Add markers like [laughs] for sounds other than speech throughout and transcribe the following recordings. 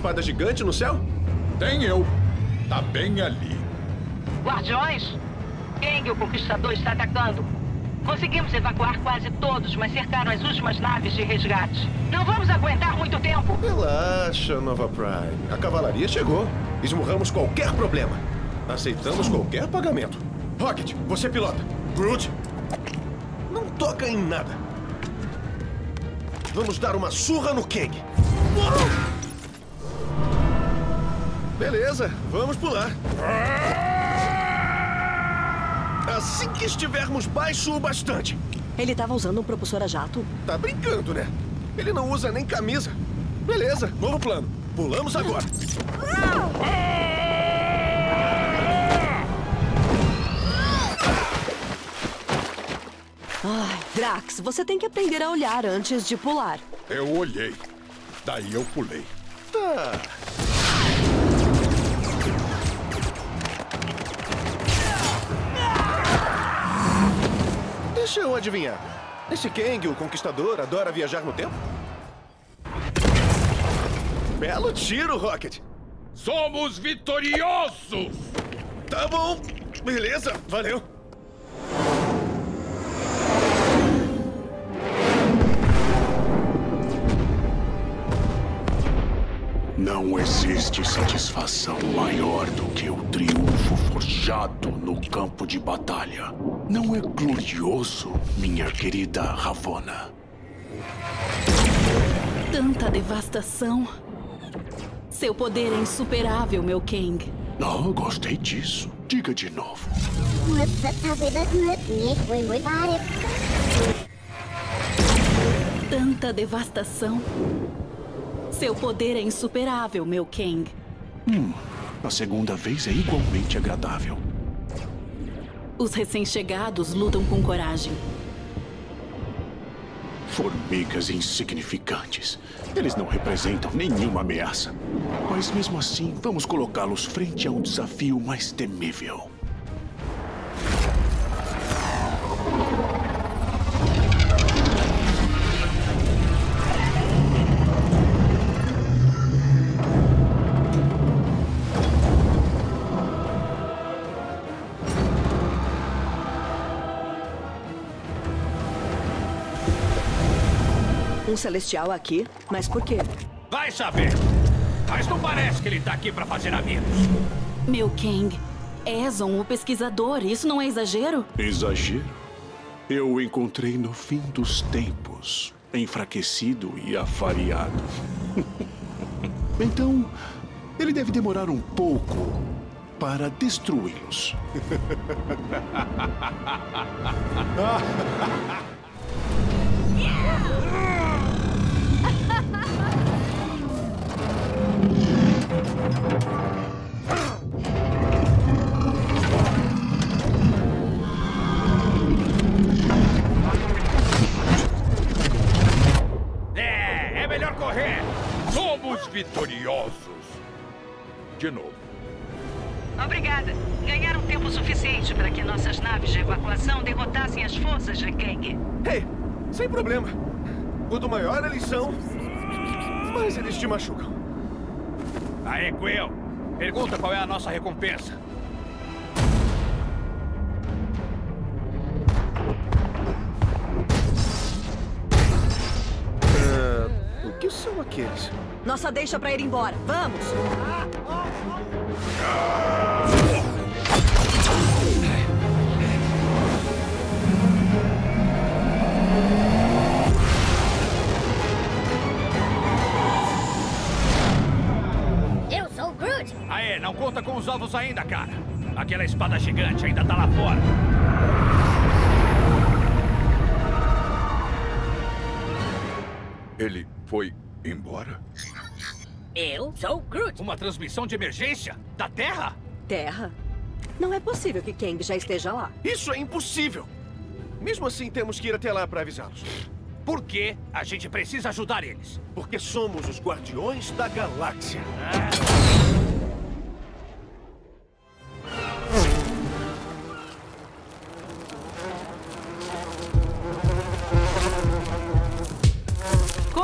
espada gigante no céu? Tem eu. Tá bem ali. Guardiões? Kang, o Conquistador, está atacando. Conseguimos evacuar quase todos, mas cercaram as últimas naves de resgate. Não vamos aguentar muito tempo. Relaxa, Nova Prime. A cavalaria chegou. Esmurramos qualquer problema. Aceitamos qualquer pagamento. Rocket, você pilota. Groot, não toca em nada. Vamos dar uma surra no Kang. Beleza, vamos pular. Assim que estivermos baixo o bastante. Ele estava usando um propulsor a jato? Tá brincando, né? Ele não usa nem camisa. Beleza, novo plano. Pulamos agora. Ai, Drax, você tem que aprender a olhar antes de pular. Eu olhei. Daí eu pulei. Tá. Deixa eu adivinhar. Esse Kang, o Conquistador, adora viajar no tempo? Belo tiro, Rocket. Somos vitoriosos! Tá bom. Beleza, valeu. Não existe satisfação maior do que o triunfo forjado no campo de batalha. Não é glorioso, minha querida Ravona? Tanta devastação. Seu poder é insuperável, meu Kang. Oh, gostei disso. Diga de novo. Tanta devastação. Seu poder é insuperável, meu Kang. Hum, a segunda vez é igualmente agradável. Os recém-chegados lutam com coragem. Formigas insignificantes. Eles não representam nenhuma ameaça. Mas mesmo assim, vamos colocá-los frente a um desafio mais temível. Celestial aqui? Mas por quê? Vai saber. Mas não parece que ele tá aqui pra fazer amigos. Meu Kang, Ezon, o pesquisador, isso não é exagero? Exagero? Eu o encontrei no fim dos tempos, enfraquecido e afariado. [laughs] então, ele deve demorar um pouco para destruí-los. [laughs] É, é melhor correr. Somos vitoriosos! De novo. Obrigada. Ganharam tempo suficiente para que nossas naves de evacuação derrotassem as forças de Kang. Ei, sem problema. Quanto maior eles são, mais eles te machucam. Aê, Quill. Pergunta qual é a nossa recompensa. Ah, o que são aqueles? Nossa deixa pra ir embora. Vamos! Eu Aê, não conta com os ovos ainda, cara. Aquela espada gigante ainda tá lá fora. Ele foi embora? Eu sou o Groot. Uma transmissão de emergência? Da Terra? Terra? Não é possível que Kang já esteja lá. Isso é impossível. Mesmo assim, temos que ir até lá para avisá-los. Por que a gente precisa ajudar eles? Porque somos os Guardiões da Galáxia.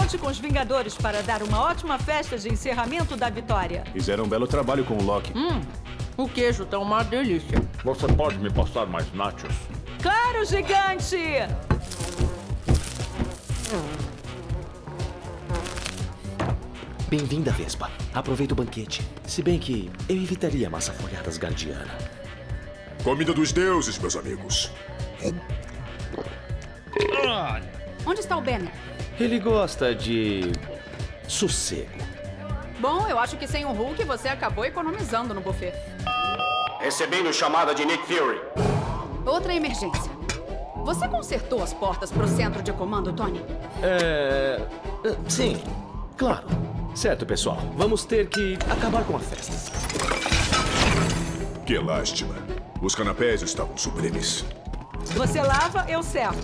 Conte com os Vingadores para dar uma ótima festa de encerramento da vitória. Fizeram um belo trabalho com o Loki. Hum, o queijo tá uma delícia. Você pode me passar mais nachos? Claro, gigante! Bem-vinda, Vespa. Aproveita o banquete. Se bem que eu evitaria massa folhada asgardiana. Comida dos deuses, meus amigos. Onde está o Banner? Ele gosta de. sossego. Bom, eu acho que sem o Hulk você acabou economizando no buffet. Recebendo chamada de Nick Fury. Outra emergência. Você consertou as portas pro centro de comando, Tony? É. Sim, claro. Certo, pessoal. Vamos ter que acabar com a festa. Que lástima. Os canapés estavam sublimes. Você lava, eu servo.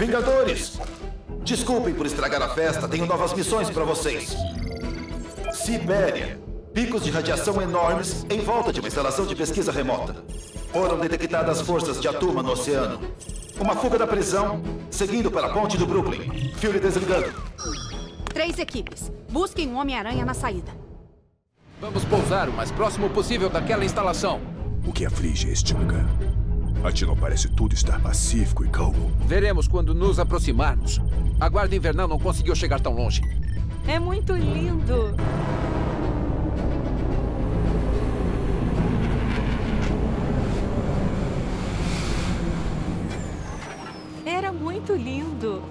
Vingadores! Desculpem por estragar a festa, tenho novas missões para vocês. Sibéria. Picos de radiação enormes em volta de uma instalação de pesquisa remota. Foram detectadas forças de Atuma no oceano. Uma fuga da prisão, seguindo para a ponte do Brooklyn. Fury desligando. Três equipes. Busquem um Homem-Aranha na saída. Vamos pousar o mais próximo possível daquela instalação. O que aflige este lugar? Aqui não parece tudo estar pacífico e calmo. Veremos quando nos aproximarmos. A Guarda Invernal não conseguiu chegar tão longe. É muito lindo. Era muito lindo.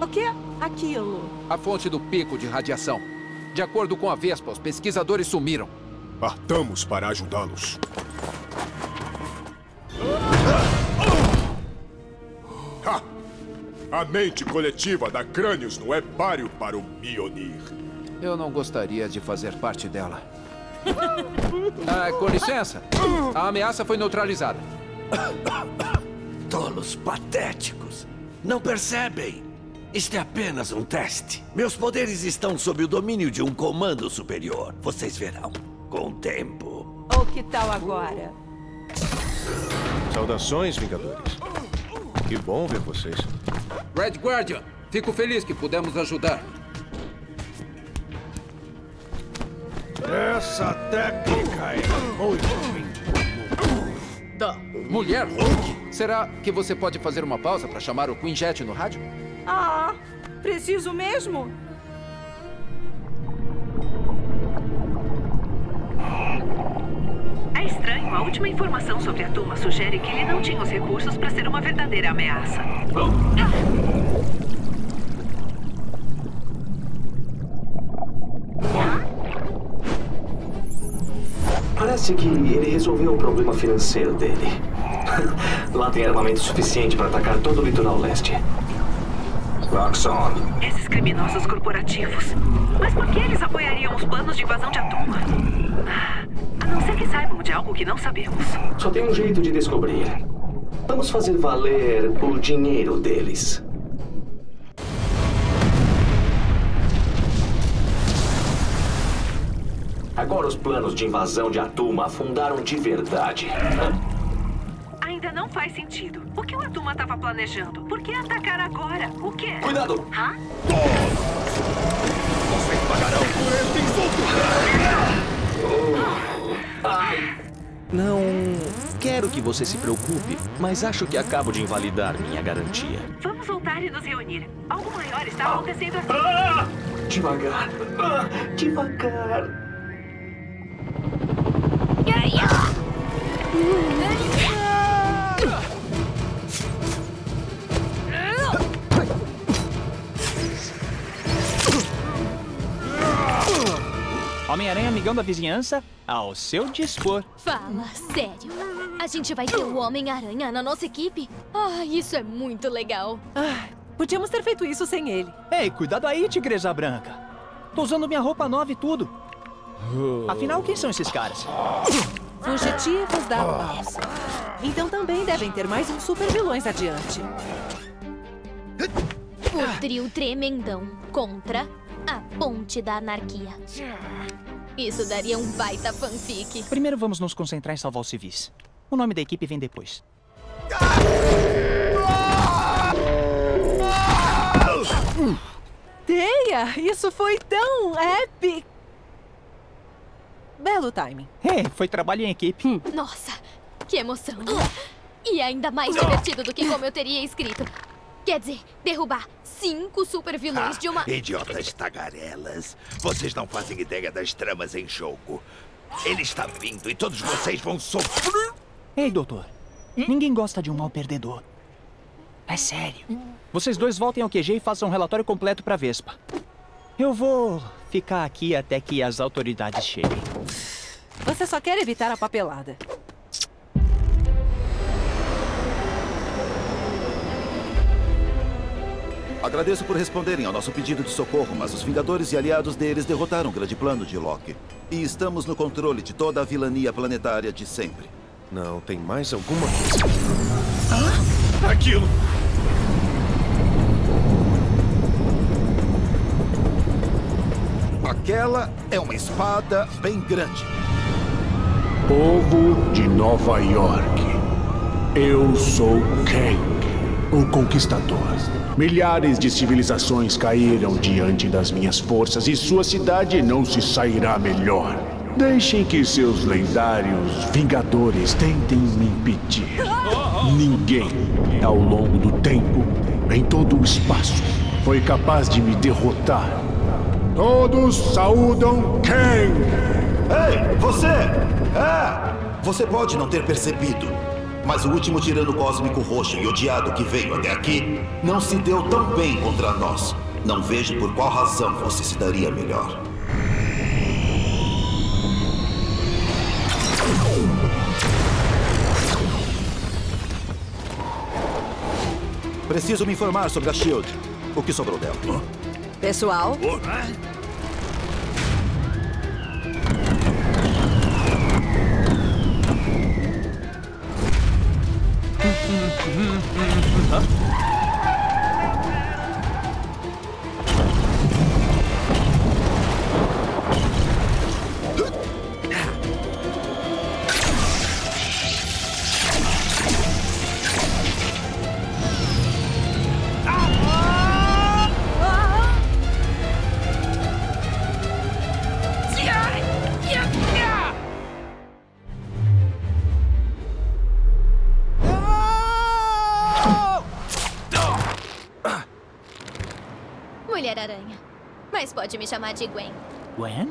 O que é aquilo? A fonte do pico de radiação. De acordo com a Vespa, os pesquisadores sumiram. Partamos para ajudá-los. Ha! A mente coletiva da Crânios não é páreo para o Mionir. Eu não gostaria de fazer parte dela. [laughs] Ah, com licença. A ameaça foi neutralizada. [coughs] Tolos patéticos. Não percebem? Isto é apenas um teste. Meus poderes estão sob o domínio de um comando superior. Vocês verão. Com o tempo. Ou que tal agora? Saudações, Vingadores. Que bom ver vocês. Red Guardian, fico feliz que pudemos ajudar. Essa técnica é muito Da mulher Hulk? Será que você pode fazer uma pausa para chamar o Queen Jet no rádio? Ah, preciso mesmo? A última informação sobre a turma sugere que ele não tinha os recursos para ser uma verdadeira ameaça. Parece que ele resolveu o problema financeiro dele. [laughs] Lá tem armamento suficiente para atacar todo o litoral leste. Roxxon. Esses criminosos corporativos. Mas por que eles apoiariam os planos de invasão de Atuma? Não ser que saibam de algo que não sabemos. Só tem um jeito de descobrir. Vamos fazer valer o dinheiro deles. Agora os planos de invasão de Atuma afundaram de verdade. Ainda não faz sentido. O que o Atuma estava planejando? Por que atacar agora? O quê? Cuidado! Hã? Vocês pagarão por este Ai. Não quero que você se preocupe, mas acho que acabo de invalidar minha garantia. Vamos voltar e nos reunir. Algo maior está acontecendo aqui. Ah! Devagar. Ah, devagar. Homem-Aranha, amigão da vizinhança, ao seu dispor. Fala, sério. A gente vai ter o Homem-Aranha na nossa equipe? Ah, isso é muito legal. Ah, podíamos ter feito isso sem ele. Ei, cuidado aí, tigresa branca. Tô usando minha roupa nova e tudo. Afinal, quem são esses caras? Fugitivos da pausa. Então também devem ter mais uns super vilões adiante. O trio tremendão contra a ponte da anarquia. Isso daria um baita fanfic. Primeiro vamos nos concentrar em salvar os civis. O nome da equipe vem depois. Teia, isso foi tão épico. Belo timing. É, foi trabalho em equipe. Nossa, que emoção. E ainda mais divertido do que como eu teria escrito. Quer dizer, derrubar cinco super vilões de uma. Idiotas tagarelas. Vocês não fazem ideia das tramas em jogo. Ele está vindo e todos vocês vão sofrer. Ei, doutor. Ninguém gosta de um mau perdedor. É sério. Vocês dois voltem ao QG e façam um relatório completo pra Vespa. Eu vou ficar aqui até que as autoridades cheguem. Você só quer evitar a papelada. Agradeço por responderem ao nosso pedido de socorro, mas os Vingadores e aliados deles derrotaram o grande plano de Loki. E estamos no controle de toda a vilania planetária de sempre. Não, tem mais alguma coisa. Aquilo! Aquela é uma espada bem grande. Povo de Nova York, eu sou Kang, o Conquistador. Milhares de civilizações caíram diante das minhas forças e sua cidade não se sairá melhor. Deixem que seus lendários Vingadores tentem me impedir. Ninguém, ao longo do tempo, em todo o espaço, foi capaz de me derrotar. Todos saúdam Kang! Ei, você! É! Você pode não ter percebido, mas o último tirano cósmico roxo e odiado que veio até aqui não se deu tão bem contra nós. Não vejo por qual razão você se daria melhor. Preciso me informar sobre a SHIELD. O que sobrou dela? Pessoal, 음, 음, 음, 어? Mas pode me chamar de Gwen. Gwen?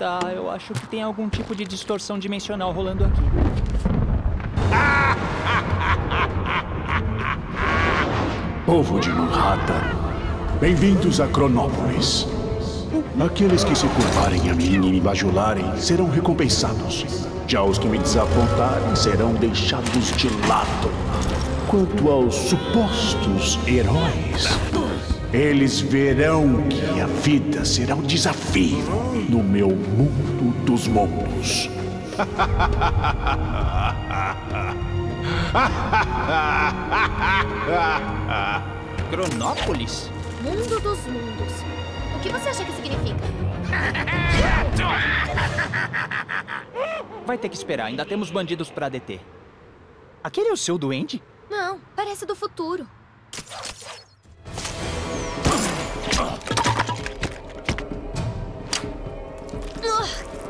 Tá, eu acho que tem algum tipo de distorção dimensional rolando aqui. [laughs] Povo de Manhattan, bem-vindos a Cronópolis. Aqueles que se curvarem a mim e me bajularem serão recompensados. Já os que me desapontarem serão deixados de lado. Quanto aos supostos heróis, eles verão que a vida será um desafio no meu mundo dos mundos. Cronópolis? Mundo dos mundos. O que você acha que significa? Vai ter que esperar, ainda temos bandidos pra deter. Aquele é o seu doente? Não, parece do futuro. Ah,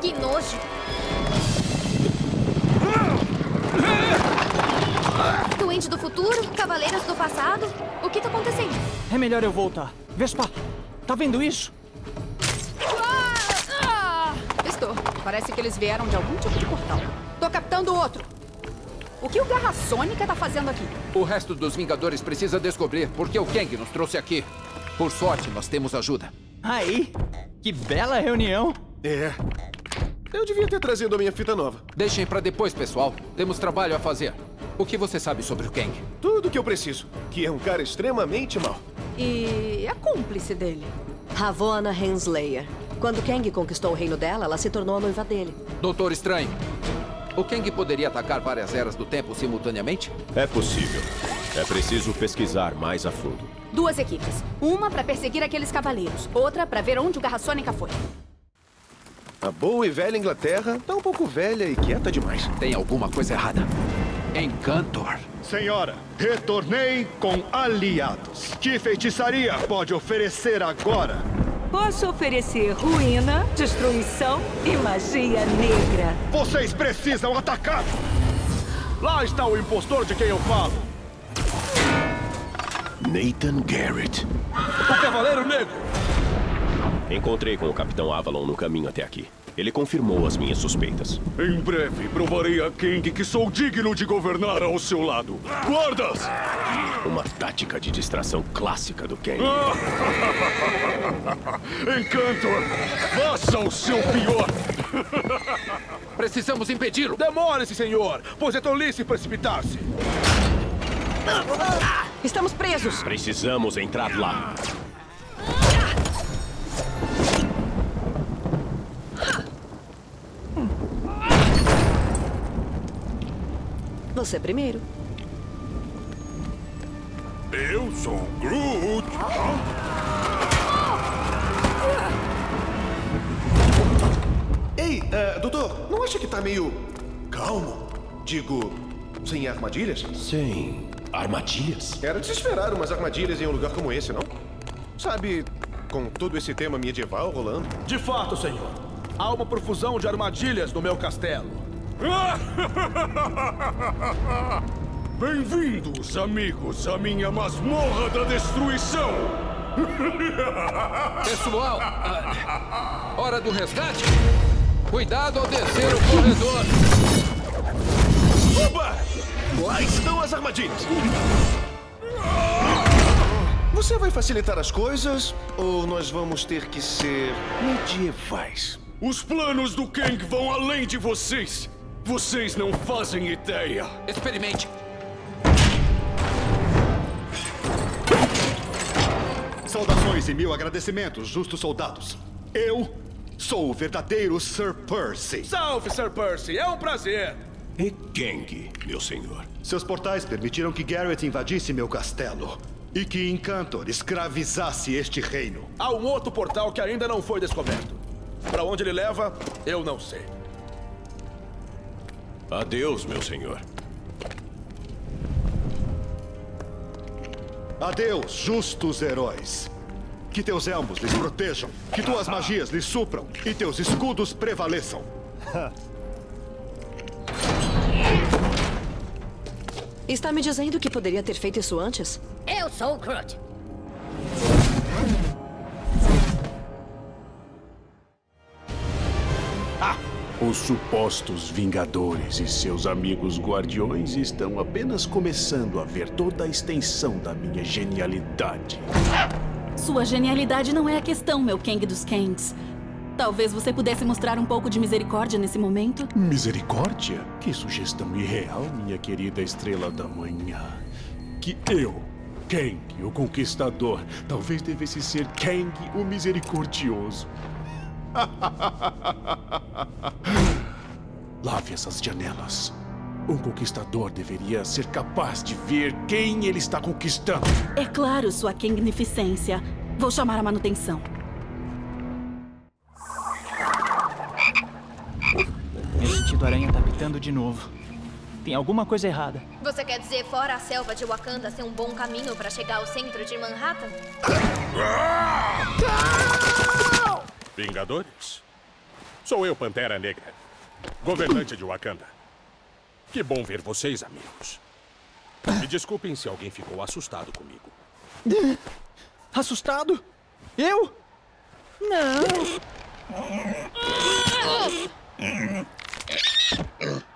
que nojo. Doente do futuro? Cavaleiros do passado? O que tá acontecendo? É melhor eu voltar. Vespa, tá vendo isso? Estou. Parece que eles vieram de algum tipo de portal. Tô captando outro. O que o Garra Sônica tá fazendo aqui? O resto dos Vingadores precisa descobrir por que o Kang nos trouxe aqui. Por sorte, nós temos ajuda. Aí, que bela reunião. É. Eu devia ter trazido a minha fita nova. Deixem pra depois, pessoal. Temos trabalho a fazer. O que você sabe sobre o Kang? Tudo que eu preciso. Que é um cara extremamente mau. E a cúmplice dele? Ravonna Henslayer. Quando Kang conquistou o reino dela, ela se tornou a noiva dele. Doutor Estranho, o Kang poderia atacar várias eras do tempo simultaneamente? É possível. É preciso pesquisar mais a fundo. Duas equipes. Uma pra perseguir aqueles cavaleiros. Outra pra ver onde o Garra Sônica foi. A boa e velha Inglaterra tá um pouco velha e quieta demais. Tem alguma coisa errada. Encantor. Senhora, retornei com aliados. Que feitiçaria pode oferecer agora? Posso oferecer ruína, destruição e magia negra. Vocês precisam atacar! Lá está o impostor de quem eu falo. Nathan Garrett. O Cavaleiro Negro! Encontrei com o Capitão Avalon no caminho até aqui. Ele confirmou as minhas suspeitas. Em breve provarei a King que sou digno de governar ao seu lado. Guardas! Uma tática de distração clássica do Kang. [laughs] Encantor, faça o seu pior! Precisamos impedi-lo! Demore-se, senhor, pois é tolice precipitar-se. Estamos presos! Precisamos entrar lá. Você primeiro. Eu sou Groot! Ei, eh, doutor, não acha que tá meio calmo? Digo, sem armadilhas? Sem armadilhas? Era de se esperar umas armadilhas em um lugar como esse, não? Sabe, com todo esse tema medieval rolando. De fato, senhor. Há uma profusão de armadilhas no meu castelo. [laughs] Bem-vindos, amigos, à minha masmorra da destruição! [laughs] Pessoal, ah, hora do resgate? Cuidado ao descer o corredor! Opa! Lá estão as armadilhas! Você vai facilitar as coisas ou nós vamos ter que ser medievais? Os planos do Kang vão além de vocês! Vocês não fazem ideia! Experimente! Saudações e mil agradecimentos, justos soldados. Eu sou o verdadeiro Sir Percy. Salve, Sir Percy! É um prazer! E Kang, meu senhor? Seus portais permitiram que Garrett invadisse meu castelo. E que Encantor escravizasse este reino. Há um outro portal que ainda não foi descoberto. Para onde ele leva, eu não sei. Adeus, meu senhor. Adeus, justos heróis. Que teus elmos lhes protejam, que tuas magias lhes supram e teus escudos prevaleçam. [laughs] Está me dizendo que poderia ter feito isso antes? Eu sou o Groot. Os supostos Vingadores e seus amigos Guardiões estão apenas começando a ver toda a extensão da minha genialidade. Sua genialidade não é a questão, meu Kang dos Kangs. Talvez você pudesse mostrar um pouco de misericórdia nesse momento? Misericórdia? Que sugestão irreal, minha querida estrela da manhã. Que eu, Kang, o Conquistador, talvez devesse ser Kang, o Misericordioso. [laughs] Lave essas janelas. Um conquistador deveria ser capaz de ver quem ele está conquistando. É claro, sua Kangnificência. Vou chamar a manutenção. Sentido aranha tá pitando de novo. Tem alguma coisa errada. Você quer dizer fora a selva de Wakanda ser um bom caminho para chegar ao centro de Manhattan? Vingadores? Sou eu, Pantera Negra, governante de Wakanda. Que bom ver vocês, amigos. Me desculpem se alguém ficou assustado comigo. Assustado? Eu? Não.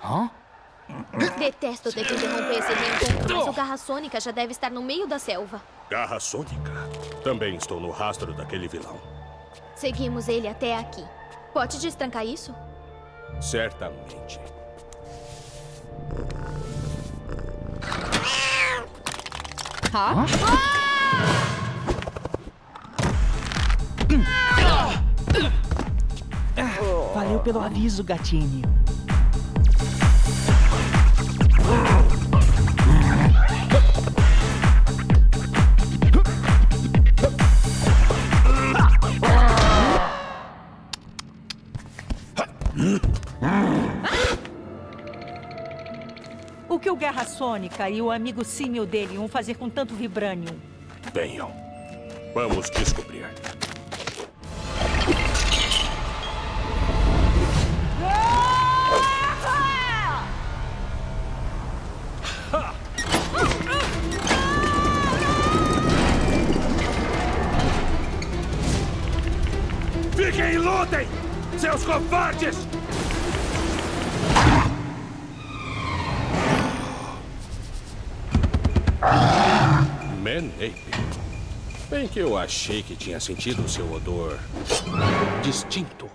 Hã? Detesto ter que interromper esse reencontro, mas o Garra Sônica já deve estar no meio da selva. Garra Sônica. Também estou no rastro daquele vilão. Seguimos ele até aqui. Pode destrancar isso? Certamente. Hã? Valeu pelo aviso, gatinho. O que o Guerra Sônica e o amigo símil dele vão fazer com tanto vibranium? Venham. Vamos descobrir. Seus covardes! Menape. Bem que eu achei que tinha sentido o seu odor distinto.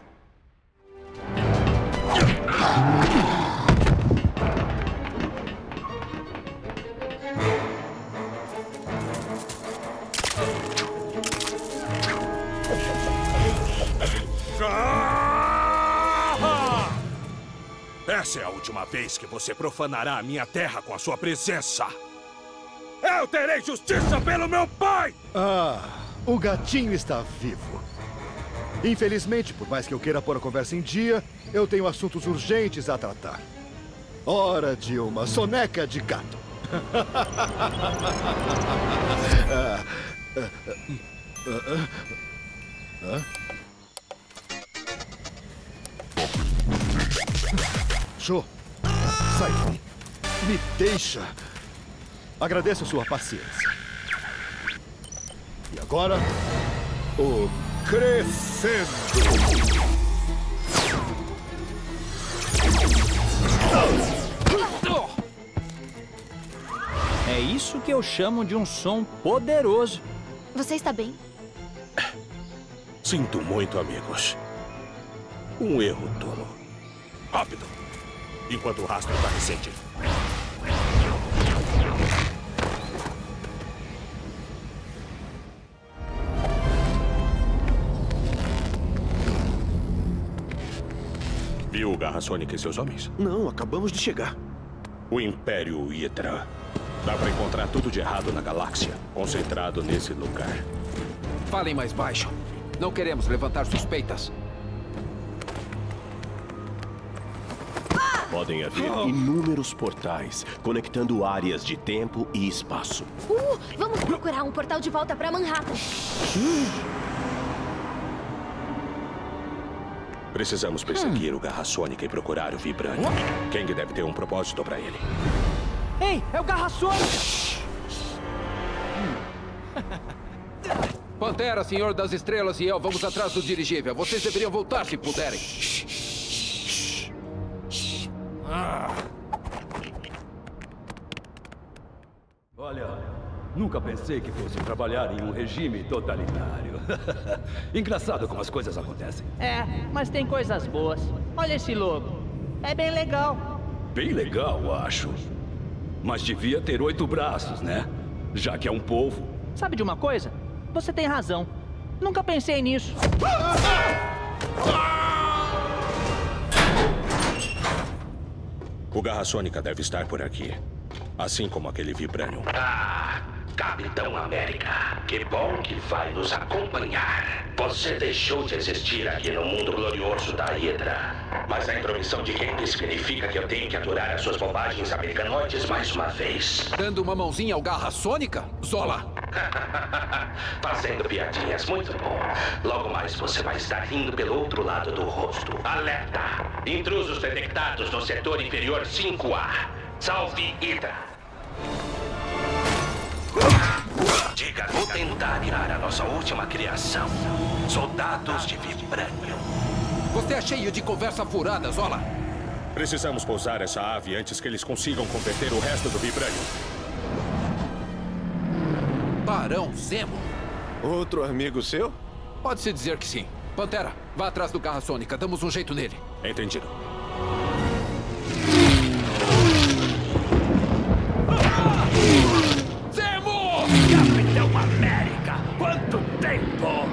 Última vez que você profanará a minha terra com a sua presença. Eu terei justiça pelo meu pai! Ah, o gatinho está vivo. Infelizmente, por mais que eu queira pôr a conversa em dia, eu tenho assuntos urgentes a tratar. Hora de uma soneca de gato. [laughs] Show. Sai. Me deixa. Agradeço sua paciência. E agora, o crescendo. É isso que eu chamo de um som poderoso. Você está bem? Sinto muito, amigos. Um erro tolo. Rápido! Enquanto o rastro está recente. Viu o Garra Sônica e seus homens? Não, acabamos de chegar. O Império Hydra. Dá pra encontrar tudo de errado na galáxia, concentrado nesse lugar. Falem mais baixo. Não queremos levantar suspeitas. Podem haver inúmeros portais conectando áreas de tempo e espaço. Uh, vamos procurar um portal de volta para Manhattan. Precisamos perseguir o Garra Sônica e procurar o Vibranium. Kang deve ter um propósito pra ele. Ei, é o Garra Sônica! Pantera, Senhor das Estrelas e eu vamos atrás do dirigível. Vocês deveriam voltar se puderem. Olha, nunca pensei que fosse trabalhar em um regime totalitário. [laughs] Engraçado como as coisas acontecem. É, mas tem coisas boas. Olha esse logo. É bem legal. Bem legal, acho. Mas devia ter oito braços, né? Já que é um povo. Sabe de uma coisa? Você tem razão. Nunca pensei nisso. O Garra Sônica deve estar por aqui. Assim como aquele Vibranium. Ah, Capitão América, que bom que vai nos acompanhar. Você deixou de existir aqui no mundo glorioso da Hydra. Mas a intromissão de Kang significa que eu tenho que aturar as suas bobagens americanoides mais uma vez. Dando uma mãozinha ao Garra Sônica? Zola! [laughs] Fazendo piadinhas, muito bom. Logo mais você vai estar rindo pelo outro lado do rosto. Alerta! Intrusos detectados no setor inferior 5A. Salve Hydra! Diga, vou tentar virar a nossa última criação. Soldados de Vibranium. Você é cheio de conversa furada, Zola. Precisamos pousar essa ave antes que eles consigam converter o resto do Vibranium. Barão Zemo? Outro amigo seu? Pode-se dizer que sim. Pantera, vá atrás do Garra Sônica. Damos um jeito nele. Entendido. Zemo! Capitão América! Quanto tempo!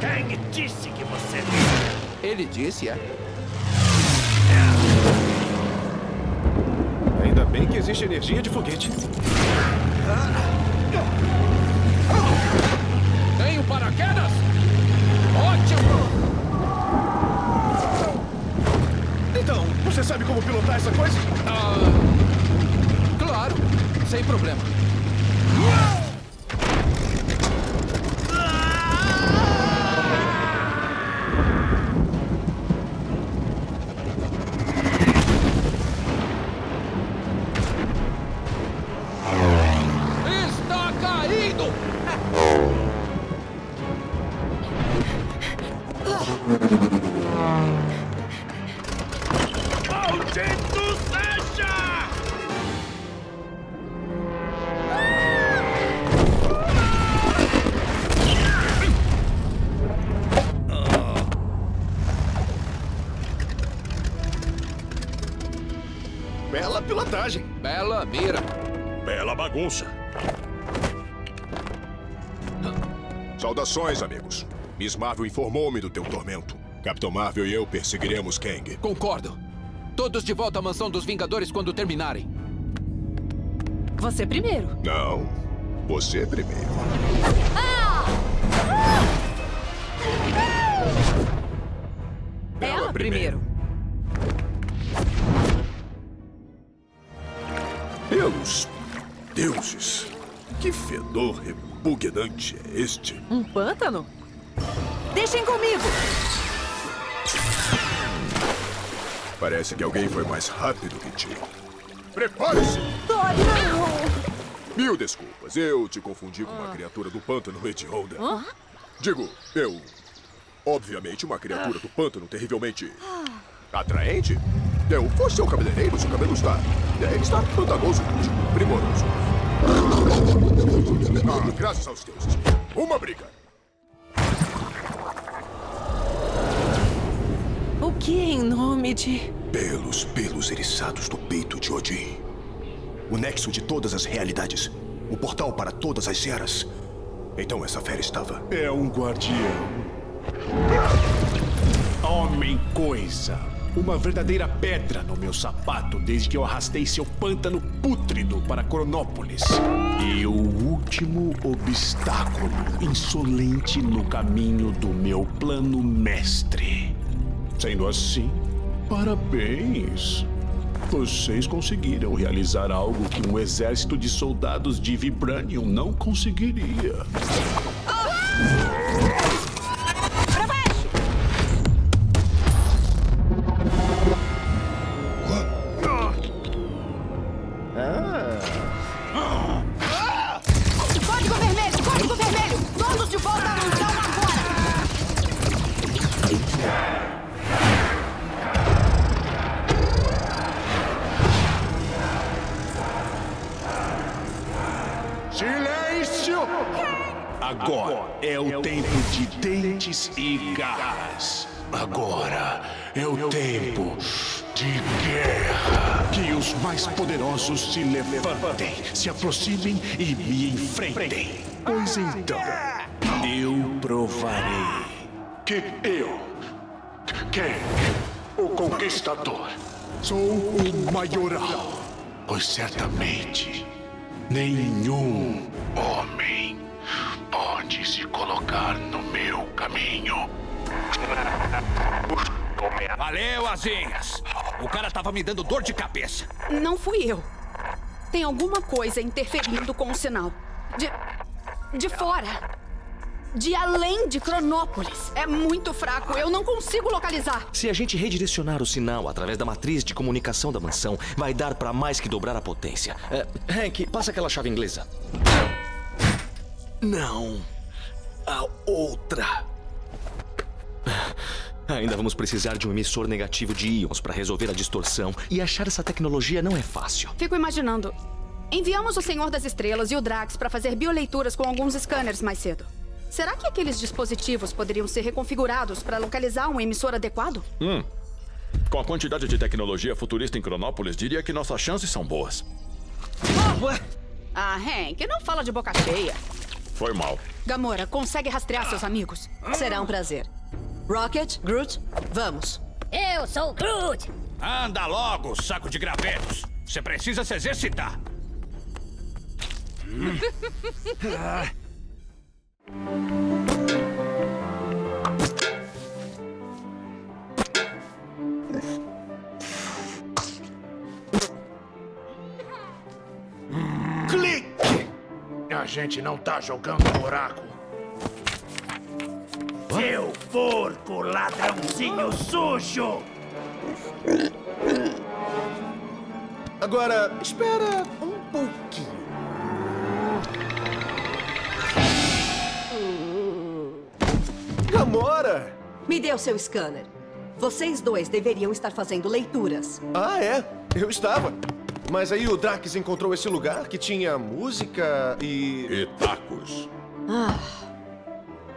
Kang disse que você... Ele disse, é? Ainda bem que existe energia de foguete. Tem paraquedas? Ótimo! Então, você sabe como pilotar essa coisa? Ah, claro, sem problema. Está Bela pilotagem. Bela mira. Bela bagunça. Saudações, amigos. Miss Marvel informou-me do teu tormento. Capitão Marvel e eu perseguiremos Kang. Concordo. Todos de volta à mansão dos Vingadores quando terminarem. Você primeiro. Não, você primeiro. Ela primeiro. Pelos deuses, que fedor repugnante é este? Um pântano? Deixem comigo! Parece que alguém foi mais rápido que ti. Prepare-se! Mil desculpas, eu te confundi com uma criatura do pântano [laughs] hedionda. Hã? Digo, eu... Obviamente, uma criatura do pântano terrivelmente... Atraente? Eu fosse seu cabeleireiro, seu cabelo está... Ele está pantanoso, primoroso. Ah, graças aos deuses. Uma briga. O que em nome de. Pelos pelos eriçados do peito de Odin. O nexo de todas as realidades. O portal para todas as eras. Então essa fera estava... É um guardião. Homem-coisa. Uma verdadeira pedra no meu sapato desde que eu arrastei seu pântano pútrido para Cronópolis. E o último obstáculo insolente no caminho do meu plano mestre. Sendo assim, parabéns. Vocês conseguiram realizar algo que um exército de soldados de Vibranium não conseguiria. Código poderosos se levantem, se aproximem e me enfrentem. Pois então, eu provarei que eu, quem, o conquistador, sou o maioral. Pois certamente nenhum homem pode se colocar no meu caminho. Valeu, asinhas. O cara tava me dando dor de cabeça. Não fui eu. Tem alguma coisa interferindo com o sinal. De. de fora. De além de Cronópolis. É muito fraco. Eu não consigo localizar. Se a gente redirecionar o sinal através da matriz de comunicação da mansão, vai dar pra mais que dobrar a potência. É, Hank, passa aquela chave inglesa. Não. A outra. Ainda vamos precisar de um emissor negativo de íons para resolver a distorção, e achar essa tecnologia não é fácil. Fico imaginando. Enviamos o Senhor das Estrelas e o Drax para fazer bioleituras com alguns scanners mais cedo. Será que aqueles dispositivos poderiam ser reconfigurados para localizar um emissor adequado? Hum. Com a quantidade de tecnologia futurista em Cronópolis, diria que nossas chances são boas. Ah, Hank, não fala de boca cheia. Foi mal. Gamora, consegue rastrear seus amigos? Será um prazer. Rocket, Groot, vamos. Eu sou o Groot! Anda logo, saco de gravetos! Você precisa se exercitar! Clique! A gente não tá jogando buraco. Seu porco ladrãozinho sujo! Agora, espera um pouquinho. Gamora! Me dê o seu scanner. Vocês dois deveriam estar fazendo leituras. Ah, é? Eu estava. Mas aí o Drax encontrou esse lugar que tinha música e. E tacos. Ah.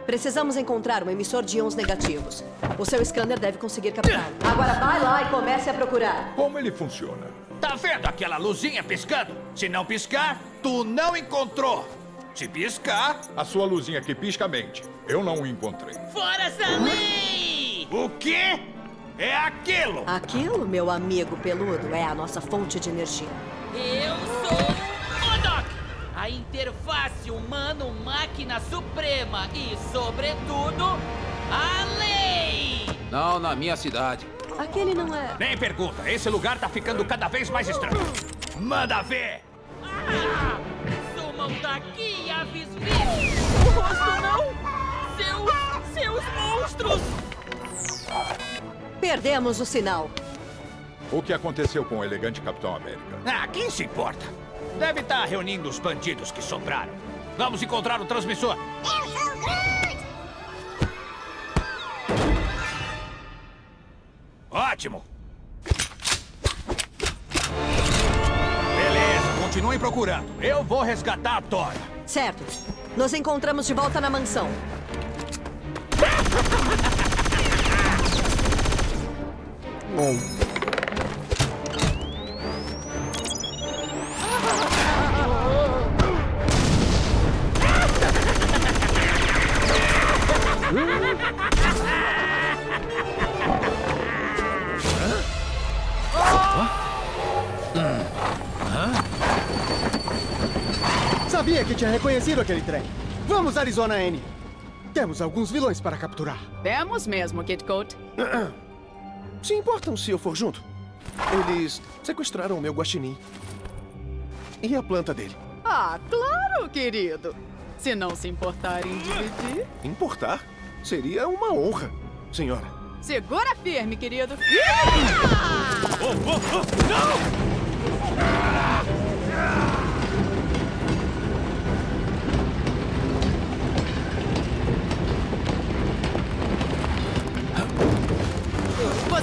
Precisamos encontrar um emissor de íons negativos. O seu scanner deve conseguir captá-lo. Agora vai lá e comece a procurar. Como ele funciona? Tá vendo aquela luzinha piscando? Se não piscar, tu não encontrou. Se piscar... A sua luzinha que pisca mente. Eu não o encontrei. Fora essa lei! O quê? É aquilo! Aquilo, meu amigo peludo, é a nossa fonte de energia. Eu sou a interface humano-máquina suprema e, sobretudo, a lei! Não na minha cidade. Aquele não é. Nem pergunta, esse lugar tá ficando cada vez mais estranho. Manda ver! Ah, sumam daqui avise O rosto não! Seus. seus monstros! Perdemos o sinal. O que aconteceu com o elegante Capitão América? Ah, quem se importa? Deve estar reunindo os bandidos que sobraram. Vamos encontrar o transmissor. Eu sou Groot! Ótimo! Beleza, continuem procurando. Eu vou resgatar a Tora. Certo. Nos encontramos de volta na mansão. Sabia reconhecido aquele trem. Vamos, Arizona N. Temos alguns vilões para capturar. Temos mesmo, Kid Coat. Se importam se eu for junto? Eles sequestraram o meu guaxinim. E a planta dele? Ah, claro, querido. Se não se importarem em dividir. Importar? Seria uma honra, senhora. Segura firme, querido. Oh, oh, oh, não!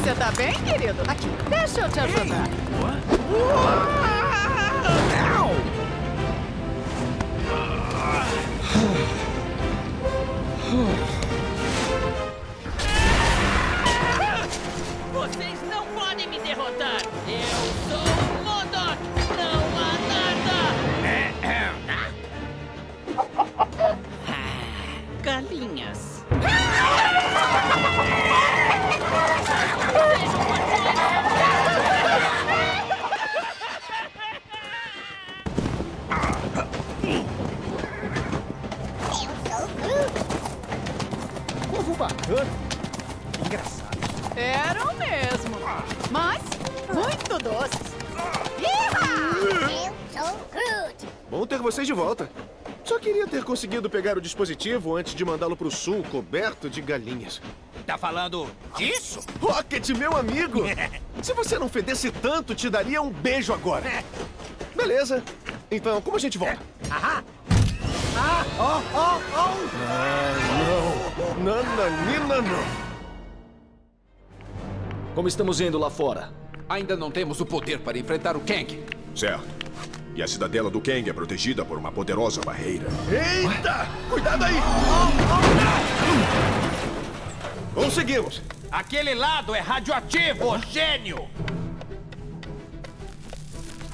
Você tá bem, querido? Aqui, deixa eu te ajudar. Vocês não podem me derrotar! Eu sou o Modok! Não há nada! [laughs] Galinhas. [laughs] Povo bacana. Engraçado. Eram mesmo. Mas muito doces. Iha! Eu! Bom ter vocês de volta. Só queria ter conseguido pegar o dispositivo antes de mandá-lo pro sul coberto de galinhas. Tá falando disso? Rocket, meu amigo! [laughs] Se você não fedesse tanto, te daria um beijo agora. [laughs] Beleza. Então, como a gente volta? Aham! Ah, oh, oh, oh! Ah, não. Nananina, não. Como estamos indo lá fora? Ainda não temos o poder para enfrentar o Kang. Certo. E a cidadela do Kang é protegida por uma poderosa barreira. Eita! Cuidado aí! Conseguimos! Aquele lado é radioativo, gênio!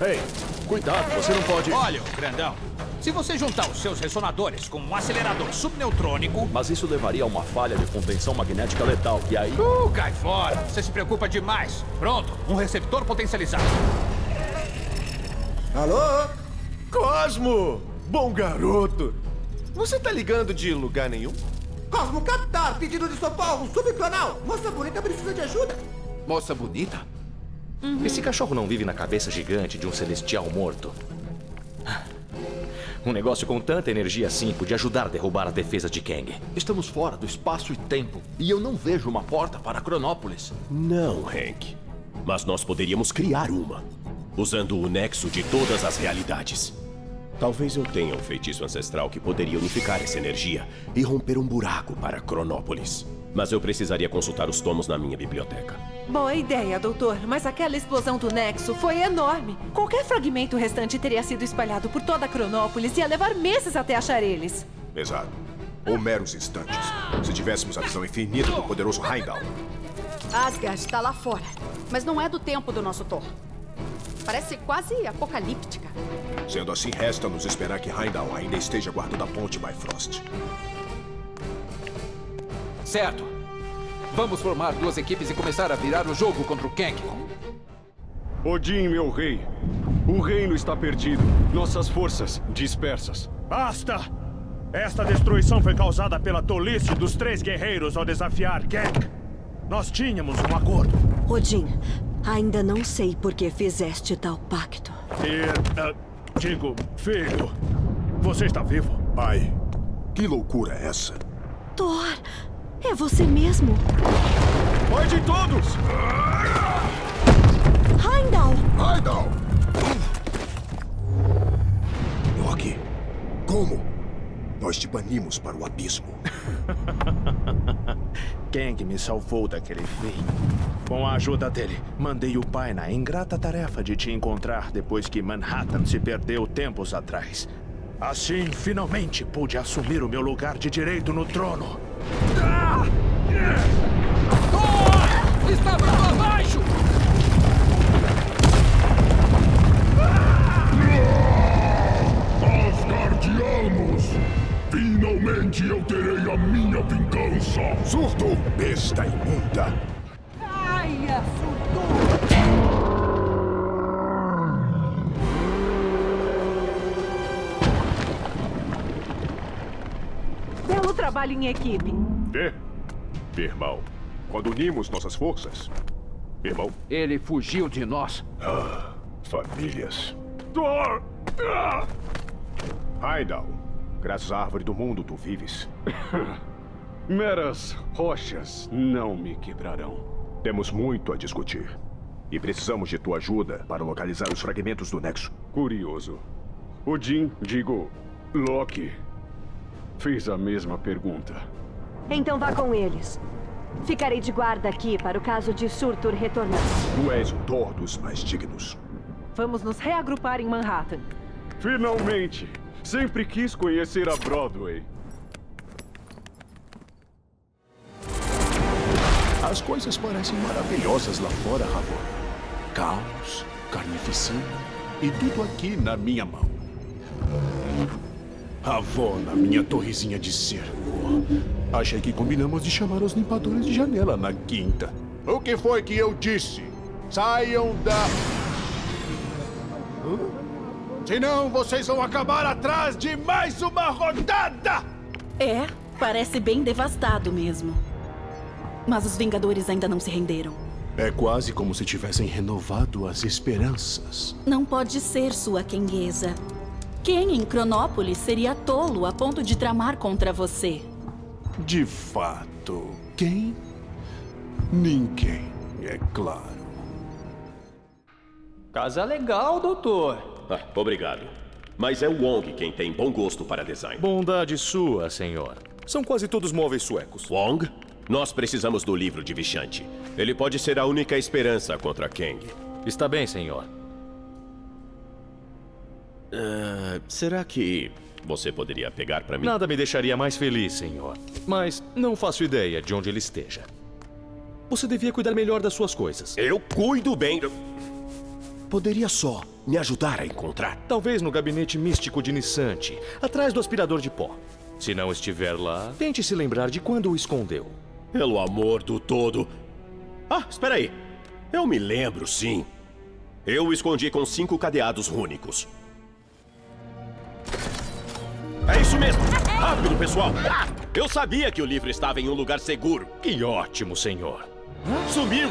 Ei, cuidado, você não pode... Olha, grandão. Se você juntar os seus ressonadores com um acelerador subneutrônico... Mas isso levaria a uma falha de contenção magnética letal, e aí... Uh, cai fora! Você se preocupa demais. Pronto, um receptor potencializado. Alô? Cosmo! Bom garoto! Você tá ligando de lugar nenhum? Cosmo captar, pedido de socorro, subcanal. Moça bonita precisa de ajuda. Moça bonita? Esse cachorro não vive na cabeça gigante de um celestial morto. Um negócio com tanta energia assim podia ajudar a derrubar a defesa de Kang. Estamos fora do espaço e tempo. E eu não vejo uma porta para Cronópolis. Não, Hank. Mas nós poderíamos criar uma. Usando o nexo de todas as realidades. Talvez eu tenha um feitiço ancestral que poderia unificar essa energia e romper um buraco para Cronópolis. Mas eu precisaria consultar os tomos na minha biblioteca. Boa ideia, doutor. Mas aquela explosão do Nexo foi enorme. Qualquer fragmento restante teria sido espalhado por toda a Cronópolis e ia levar meses até achar eles. Exato. Ou meros instantes. Se tivéssemos a visão infinita do poderoso Heimdall. Asgard está lá fora. Mas não é do tempo do nosso Thor. Parece quase apocalíptica. Sendo assim, resta-nos esperar que Heimdall ainda esteja guardando a ponte Bifrost. Certo. Vamos formar duas equipes e começar a virar o jogo contra o Kang. Odin, meu rei. O reino está perdido. Nossas forças dispersas. Basta! Esta destruição foi causada pela tolice dos três guerreiros ao desafiar Kang. Nós tínhamos um acordo. Odin, ainda não sei por que fizeste tal pacto. E, ah, digo, filho, você está vivo? Pai, que loucura é essa? Thor, é você mesmo? Foi de todos! Heimdall! Heimdall! Loki, como? Nós te banimos para o abismo. [laughs] Kang me salvou daquele fim. Com a ajuda dele, mandei o pai na ingrata tarefa de te encontrar depois que Manhattan se perdeu tempos atrás. Assim, finalmente pude assumir o meu lugar de direito no trono. Thor! Está vindo abaixo! Asgardianos! Finalmente eu terei a minha vingança! Surto, besta imunda! Caia, surtou! Belo trabalho em equipe. Vê? Irmão, quando unimos nossas forças. Irmão? Ele fugiu de nós. Ah, famílias. Thor! Ah! Heimdall, graças à árvore do mundo tu vives. [laughs] Meras rochas não me quebrarão. Temos muito a discutir. E precisamos de tua ajuda para localizar os fragmentos do Nexo. Curioso. Odin, digo, Loki, fez a mesma pergunta. Então vá com eles. Ficarei de guarda aqui para o caso de Surtur retornar. Tu és o Thor dos mais dignos. Vamos nos reagrupar em Manhattan. Finalmente! Sempre quis conhecer a Broadway. As coisas parecem maravilhosas lá fora, Ravon. Caos, carnificina e tudo aqui na minha mão. Ravona, minha torrezinha de cerco. Achei que combinamos de chamar os limpadores de janela na quinta. O que foi que eu disse? Saiam da. Senão vocês vão acabar atrás de mais uma rodada! É, parece bem devastado mesmo. Mas os Vingadores ainda não se renderam. É quase como se tivessem renovado as esperanças. Não pode ser sua quengueza. Quem em Cronópolis seria tolo a ponto de tramar contra você? De fato, quem? Ninguém, é claro. Casa legal, doutor. Ah, obrigado. Mas é o Wong quem tem bom gosto para design. Bondade sua, senhor. São quase todos móveis suecos. Wong? Nós precisamos do livro de Vishante. Ele pode ser a única esperança contra Kang. Está bem, senhor. Ah, será que você poderia pegar para mim? Nada me deixaria mais feliz, senhor. Mas não faço ideia de onde ele esteja. Você devia cuidar melhor das suas coisas. Eu cuido bem. Poderia só me ajudar a encontrar. Talvez no gabinete místico de Nissante, atrás do aspirador de pó. Se não estiver lá, tente se lembrar de quando o escondeu. Pelo amor do todo. Ah, espera aí. Eu me lembro, sim. Eu o escondi com cinco cadeados rúnicos. É isso mesmo! [laughs] Rápido, pessoal! Eu sabia que o livro estava em um lugar seguro. Que ótimo, senhor. Sumiu!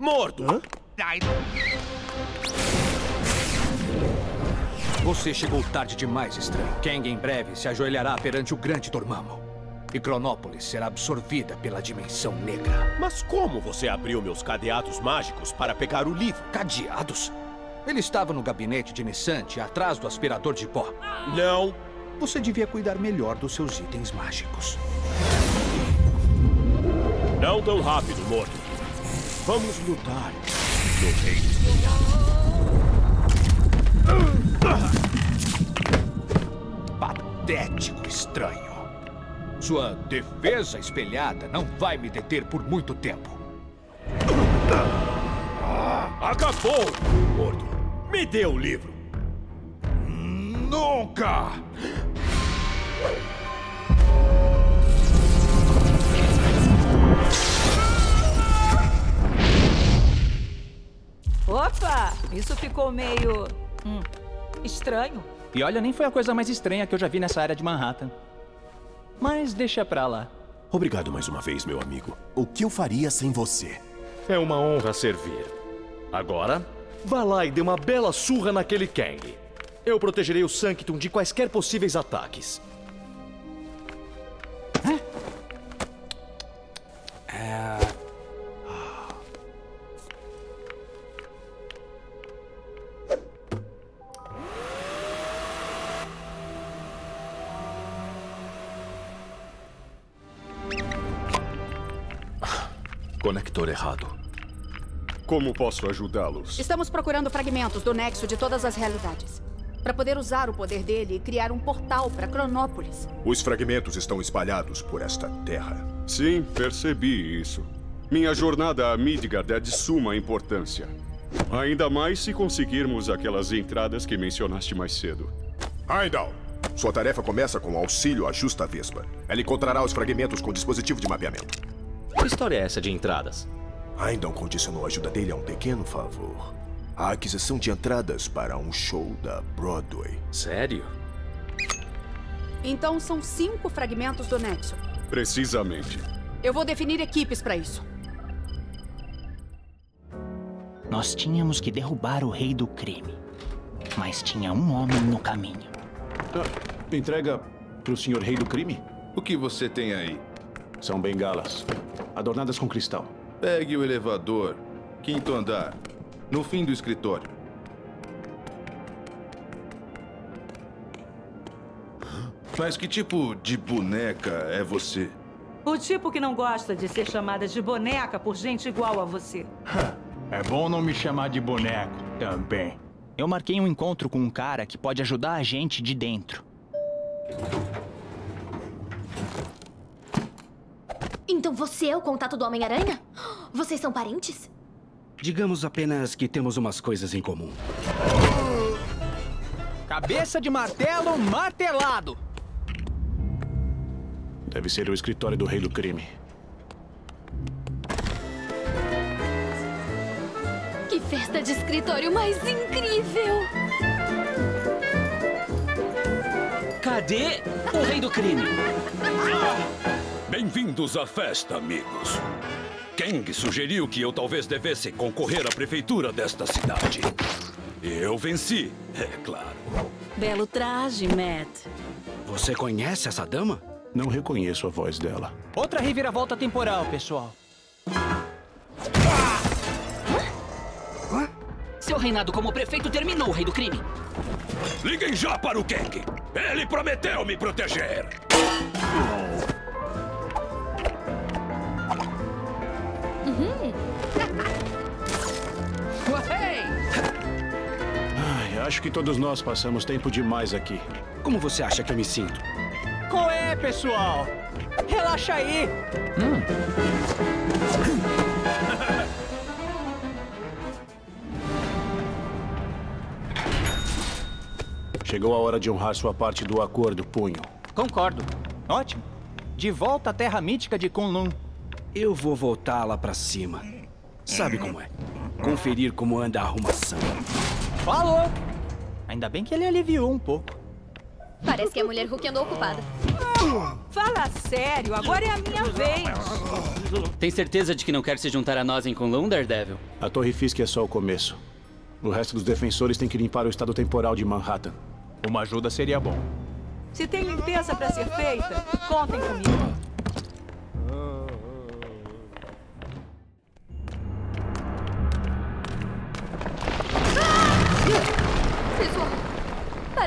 Morto! Você chegou tarde demais, estranho. Kang em breve se ajoelhará perante o grande Dormammu. E Cronópolis será absorvida pela dimensão negra. Mas como você abriu meus cadeados mágicos para pegar o livro? Cadeados? Ele estava no gabinete de Nissante, atrás do aspirador de pó. Não. Você devia cuidar melhor dos seus itens mágicos. Não tão rápido, morto. Vamos lutar no. Patético, estranho. Sua defesa espelhada não vai me deter por muito tempo. Acabou, morto. Me dê o livro. Nunca! Opa! Isso ficou meio. Hum, estranho. E olha, nem foi a coisa mais estranha que eu já vi nessa área de Manhattan. Mas deixa pra lá. Obrigado mais uma vez, meu amigo. O que eu faria sem você? É uma honra servir. Agora, vá lá e dê uma bela surra naquele Kang. Eu protegerei o Sanctum de quaisquer possíveis ataques. Errado. Como posso ajudá-los? Estamos procurando fragmentos do nexo de todas as realidades. Para poder usar o poder dele e criar um portal para Cronópolis. Os fragmentos estão espalhados por esta terra. Sim, percebi isso. Minha jornada a Midgard é de suma importância. Ainda mais se conseguirmos aquelas entradas que mencionaste mais cedo. Heimdall, sua tarefa começa com o auxílio à Justa Vespa. Ela encontrará os fragmentos com o dispositivo de mapeamento. Que história é essa de entradas? Heimdall condicionou a ajuda dele a um pequeno favor. A aquisição de entradas para um show da Broadway. Sério? Então são cinco fragmentos do nexo. Precisamente. Eu vou definir equipes para isso. Nós tínhamos que derrubar o rei do crime. Mas tinha um homem no caminho. Ah, entrega pro senhor rei do crime? O que você tem aí? São bengalas, adornadas com cristal. Pegue o elevador. Quinto andar. No fim do escritório. Mas que tipo de boneca é você? O tipo que não gosta de ser chamada de boneca por gente igual a você. É bom não me chamar de boneco também. Eu marquei um encontro com um cara que pode ajudar a gente de dentro. Então você é o contato do Homem-Aranha? Vocês são parentes? Digamos apenas que temos umas coisas em comum. Cabeça de martelo martelado! Deve ser o escritório do rei do crime. Que festa de escritório mais incrível! Cadê o rei do crime? [laughs] Bem-vindos à festa, amigos. Kang sugeriu que eu talvez devesse concorrer à prefeitura desta cidade. Eu venci, é claro. Belo traje, Matt. Você conhece essa dama? Não reconheço a voz dela. Outra reviravolta temporal, pessoal. Seu reinado como prefeito terminou, rei do crime. Liguem já para o Kang. Ele prometeu me proteger. Acho que todos nós passamos tempo demais aqui. Como você acha que eu me sinto? Qual é, pessoal? Relaxa aí. Chegou a hora de honrar sua parte do acordo, Punho. Concordo. Ótimo. De volta à terra mítica de Kunlun. Eu vou voltar lá pra cima. Sabe como é? Conferir como anda a arrumação. Falou! Ainda bem que ele aliviou um pouco. Parece que a mulher Hulk andou ocupada. Fala sério, agora é a minha vez. Tem certeza de que não quer se juntar a nós em Kunlun, Daredevil? A Torre Fisk é só o começo. O resto dos defensores tem que limpar o estado temporal de Manhattan. Uma ajuda seria bom. Se tem limpeza pra ser feita, contem comigo.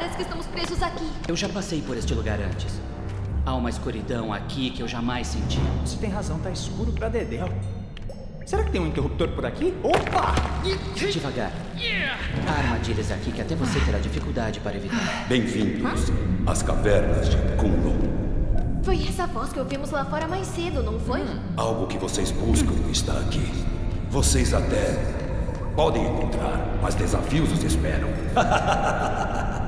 Parece que estamos presos aqui. Eu já passei por este lugar antes. Há uma escuridão aqui que eu jamais senti. Você tem razão, tá escuro pra dedéu. Será que tem um interruptor por aqui? Opa! Devagar. Há armadilhas aqui que até você terá dificuldade para evitar. Bem-vindos às cavernas de Kunlun. Foi essa voz que ouvimos lá fora mais cedo, não foi? Algo que vocês buscam está aqui. Vocês até podem encontrar, mas desafios os esperam. [laughs]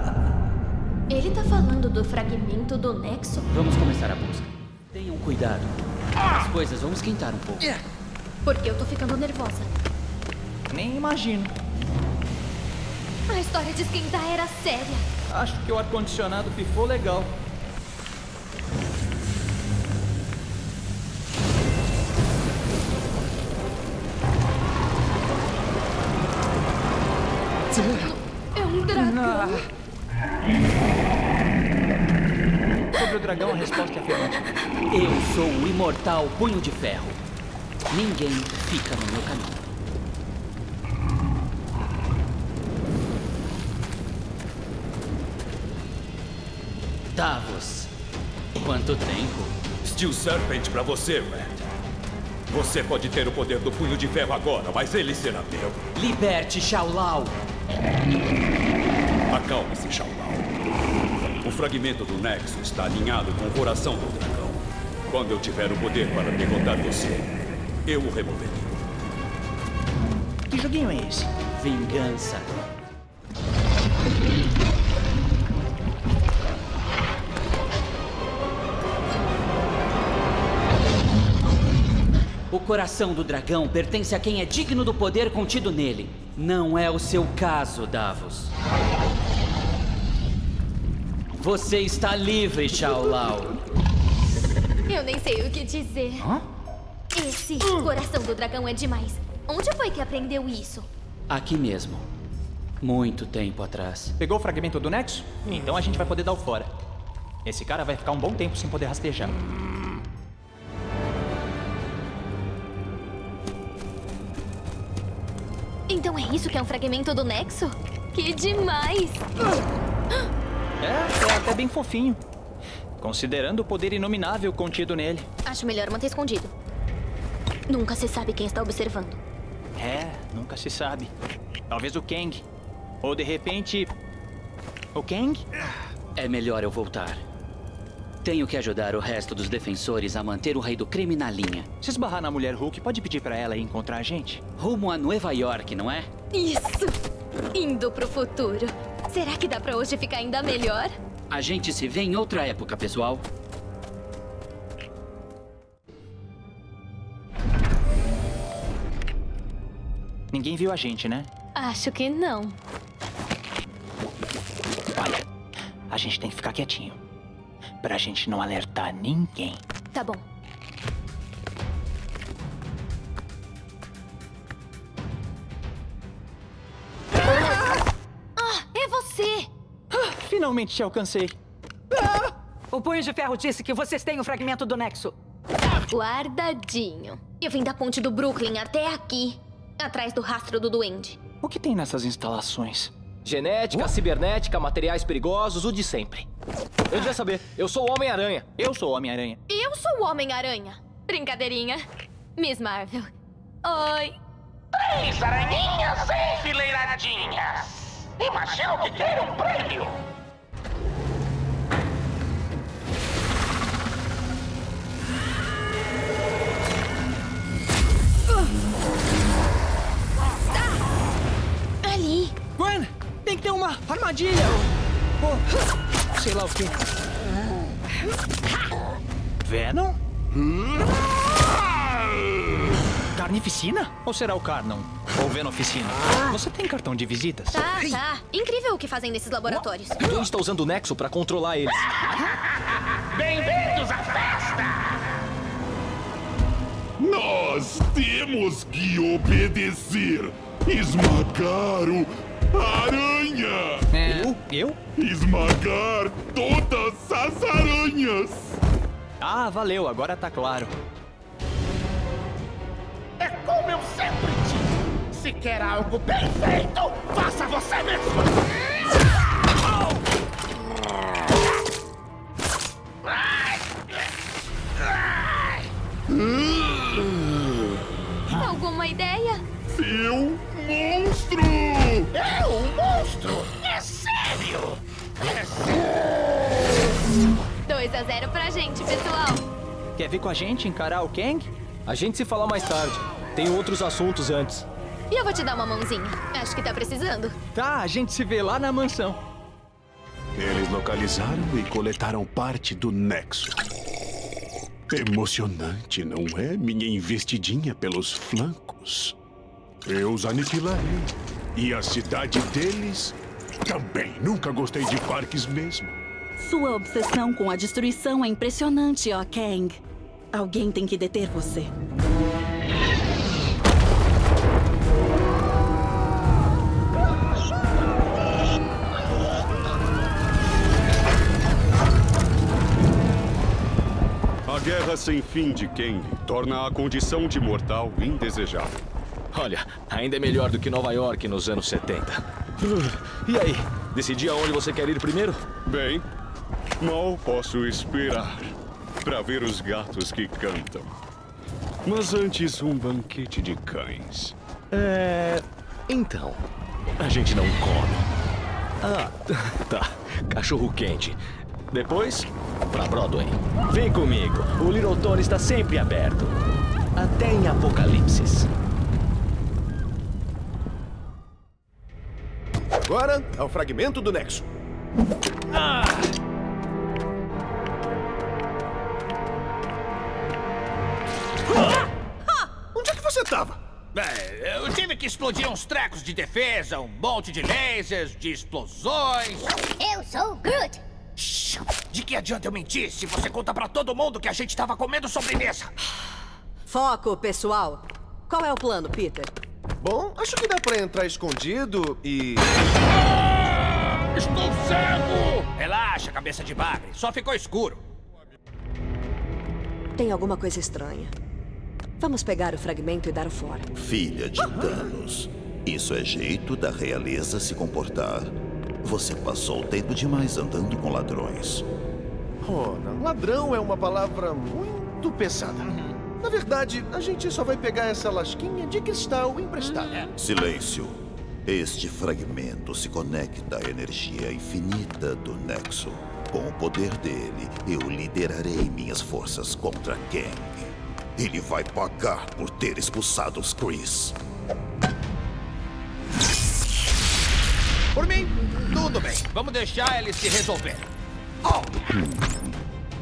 Ele tá falando do fragmento do Nexo? Vamos começar a busca. Tenham cuidado. As coisas vão esquentar um pouco. Porque eu tô ficando nervosa. Nem imagino. A história de esquentar era séria. Acho que o ar-condicionado pifou legal. É um dragão. Sobre o dragão, a resposta é afirmativa. Eu sou o imortal Punho de Ferro. Ninguém fica no meu caminho. Davos. Quanto tempo? Steel Serpent pra você, Red. Você pode ter o poder do punho de ferro agora, mas ele será meu. Liberte Shaolau. Acalme-se, Shaolau. O fragmento do Nexo está alinhado com o coração do dragão. Quando eu tiver o poder para derrotar você, eu o removerei. Que joguinho é esse? Vingança. O coração do dragão pertence a quem é digno do poder contido nele. Não é o seu caso, Davos. Você está livre, Shaolau. Eu nem sei o que dizer. Esse coração do dragão é demais. Onde foi que aprendeu isso? Aqui mesmo. Muito tempo atrás. Pegou o fragmento do Nexo? Então a gente vai poder dar o fora. Esse cara vai ficar um bom tempo sem poder rastejar. Então é isso que é um fragmento do Nexo? Que demais! É, é até bem fofinho. Considerando o poder inominável contido nele. Acho melhor manter escondido. Nunca se sabe quem está observando. É, nunca se sabe. Talvez o Kang. Ou de repente. O Kang? É melhor eu voltar. Tenho que ajudar o resto dos defensores a manter o rei do crime na linha. Se esbarrar na mulher Hulk, pode pedir pra ela ir encontrar a gente? Rumo a Nova York, não é? Isso! Indo pro futuro. Será que dá pra hoje ficar ainda melhor? A gente se vê em outra época, pessoal. Ninguém viu a gente, né? Acho que não. Olha, a gente tem que ficar quietinho. Pra gente não alertar ninguém. Tá bom. Finalmente te alcancei. O Punho de Ferro disse que vocês têm o fragmento do Nexo. Guardadinho. Eu vim da ponte do Brooklyn até aqui. Atrás do rastro do duende. O que tem nessas instalações? Genética, cibernética, materiais perigosos, o de sempre. Eu devia saber, eu sou o Homem-Aranha. Eu sou o Homem-Aranha. Eu sou o Homem-Aranha. Brincadeirinha. Miss Marvel. Oi. Três aranhinhas enfileiradinhas. Imagino que quer um prêmio. Ter uma armadilha. Ou, sei lá o quê. Venom? Carnificina? Ou será o Carnon? Ou Venoficina? Você tem cartão de visitas? Tá, tá. Incrível o que fazem nesses laboratórios. Quem está usando o Nexo para controlar eles? Bem-vindos à festa! Nós temos que obedecer. Esmagar o aranha! Eu? Eu? Esmagar todas as aranhas! Ah, valeu, agora tá claro. É como eu sempre digo: se quer algo bem feito, faça você mesmo! Alguma ideia? Seu monstro! É um monstro! É sério! É sério! 2 a 0 pra gente, pessoal. Quer vir com a gente encarar o Kang? A gente se fala mais tarde. Tem outros assuntos antes. E eu vou te dar uma mãozinha. Acho que tá precisando. Tá, a gente se vê lá na mansão. Eles localizaram e coletaram parte do Nexo. Emocionante, não é? Minha investidinha pelos flancos. Eu os aniquilarei. E a cidade deles também. Nunca gostei de parques mesmo. Sua obsessão com a destruição é impressionante, ó Kang. Alguém tem que deter você. A guerra sem fim de Kang torna a condição de mortal indesejável. Olha, ainda é melhor do que Nova York nos anos 70. E aí, decidi aonde você quer ir primeiro? Bem, mal posso esperar para ver os gatos que cantam. Mas antes, um banquete de cães. É. Então, a gente não come. Ah, [laughs] tá. Cachorro quente. Depois, pra Broadway. Vem comigo. O Little Tony está sempre aberto. Até em apocalipses. Agora, ao fragmento do Nexo. Ah! Onde é que você tava? É, eu tive que explodir uns trecos de defesa, um monte de lasers, de explosões. Eu sou o Groot. De que adianta eu mentir se você conta pra todo mundo que a gente tava comendo sobremesa? Foco, pessoal. Qual é o plano, Peter? Bom, acho que dá pra entrar escondido e. Estou cego! Relaxa, cabeça de bagre. Só ficou escuro. Tem alguma coisa estranha. Vamos pegar o fragmento e dar fora. Filha de Thanos, isso é jeito da realeza se comportar. Você passou tempo demais andando com ladrões. Ladrão é uma palavra muito pesada. Na verdade, a gente só vai pegar essa lasquinha de cristal emprestada. Silêncio. Este fragmento se conecta à energia infinita do Nexo. Com o poder dele, eu liderarei minhas forças contra Kang. Ele vai pagar por ter expulsado os Chris. Por mim, tudo bem. Vamos deixar eles se resolver. Oh, Hum.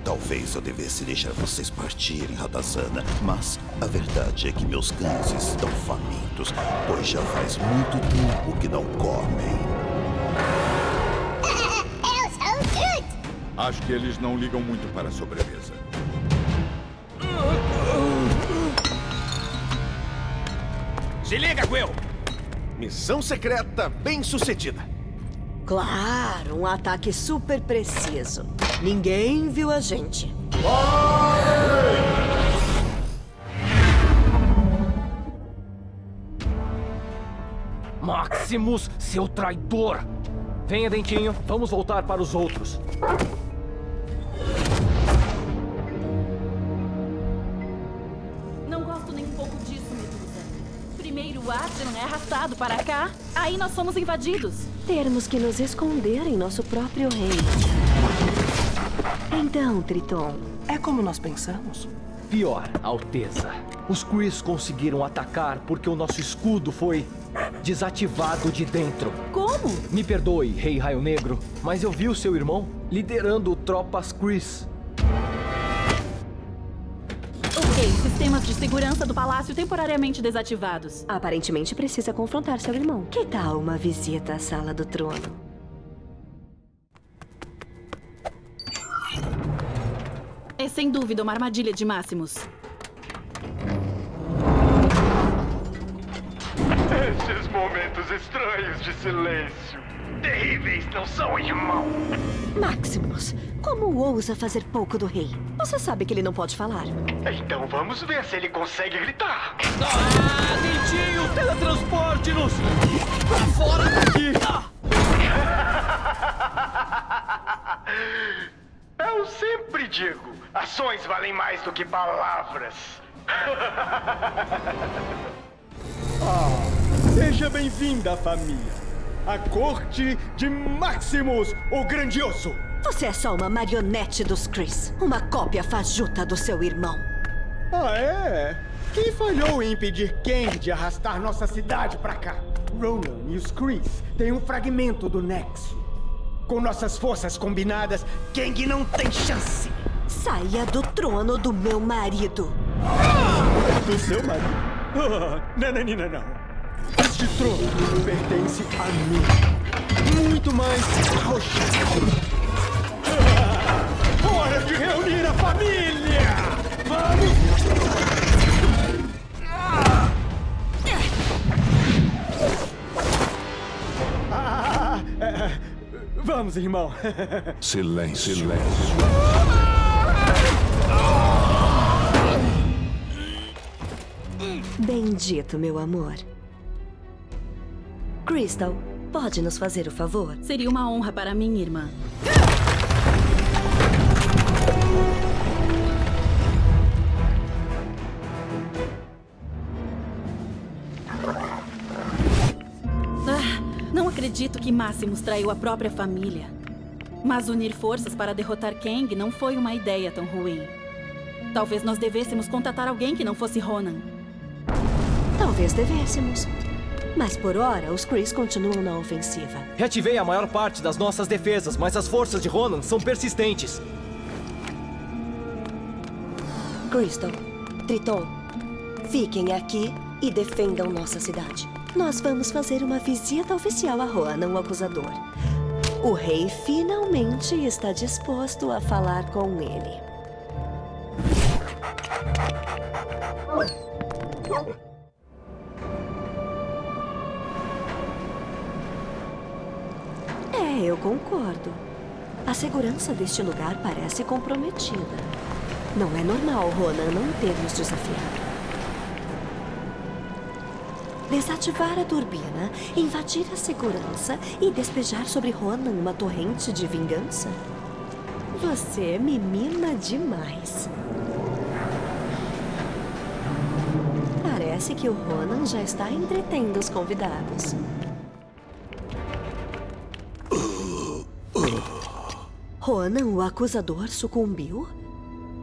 Talvez eu devesse deixar vocês partirem, Ratazana, mas a verdade é que meus cães estão famintos, pois já faz muito tempo que não comem. Eu [laughs] sou o Groot. Acho que eles não ligam muito para a sobremesa. se liga, Quill. Missão secreta bem sucedida. Claro, um ataque super preciso. Ninguém viu a gente. Maximus, seu traidor! Venha, Dentinho, vamos voltar para os outros. Aslan é arrastado para cá, aí nós somos invadidos. Termos que nos esconder em nosso próprio reino. Então, Triton, é como nós pensamos? Pior, Alteza. Os Chris conseguiram atacar porque o nosso escudo foi desativado de dentro. Como? Me perdoe, Rei Raio Negro, mas eu vi o seu irmão liderando tropas Chris. Sistemas de segurança do palácio temporariamente desativados. Aparentemente precisa confrontar seu irmão. Que tal uma visita à sala do trono? É sem dúvida uma armadilha de Máximos. Esses momentos estranhos de silêncio. Terríveis, não são, irmão? Maximus, como ousa fazer pouco do rei? Você sabe que ele não pode falar. Então vamos ver se ele consegue gritar. Ah, Dentinho, teletransporte-nos! Pra fora daqui! [laughs] Eu sempre digo, ações valem mais do que palavras. Ah, seja bem-vinda, família. A corte de Maximus, o Grandioso. Você é só uma marionete dos Chris. Uma cópia fajuta do seu irmão. Ah, é? Quem falhou em impedir Kang de arrastar nossa cidade pra cá? Ronan e os Chris têm um fragmento do Nexo. Com nossas forças combinadas, Kang não tem chance. Saia do trono do meu marido. Do seu marido? Ah, [laughs] não, não, não, não. Este trono pertence a mim. Muito mais a Rochelle. Ah, hora de reunir a família! Vamos! Ah, é, vamos, irmão. Silêncio. Silêncio. Bendito, meu amor. Crystal, pode nos fazer o favor? Seria uma honra para mim, irmã. Ah, não acredito que Máximos traiu a própria família. Mas unir forças para derrotar Kang não foi uma ideia tão ruim. Talvez nós devêssemos contatar alguém que não fosse Ronan. Talvez devêssemos. Mas por hora, os Chris continuam na ofensiva. Reativei a maior parte das nossas defesas, mas as forças de Ronan são persistentes. Crystal, Triton, fiquem aqui e defendam nossa cidade. Nós vamos fazer uma visita oficial a Ronan, o acusador. O rei finalmente está disposto a falar com ele. Concordo. A segurança deste lugar parece comprometida. Não é normal Ronan não ter nos desafiado. Desativar a turbina, invadir a segurança e despejar sobre Ronan uma torrente de vingança? Você me mima demais. Parece que o Ronan já está entretendo os convidados. Ronan, o acusador, sucumbiu?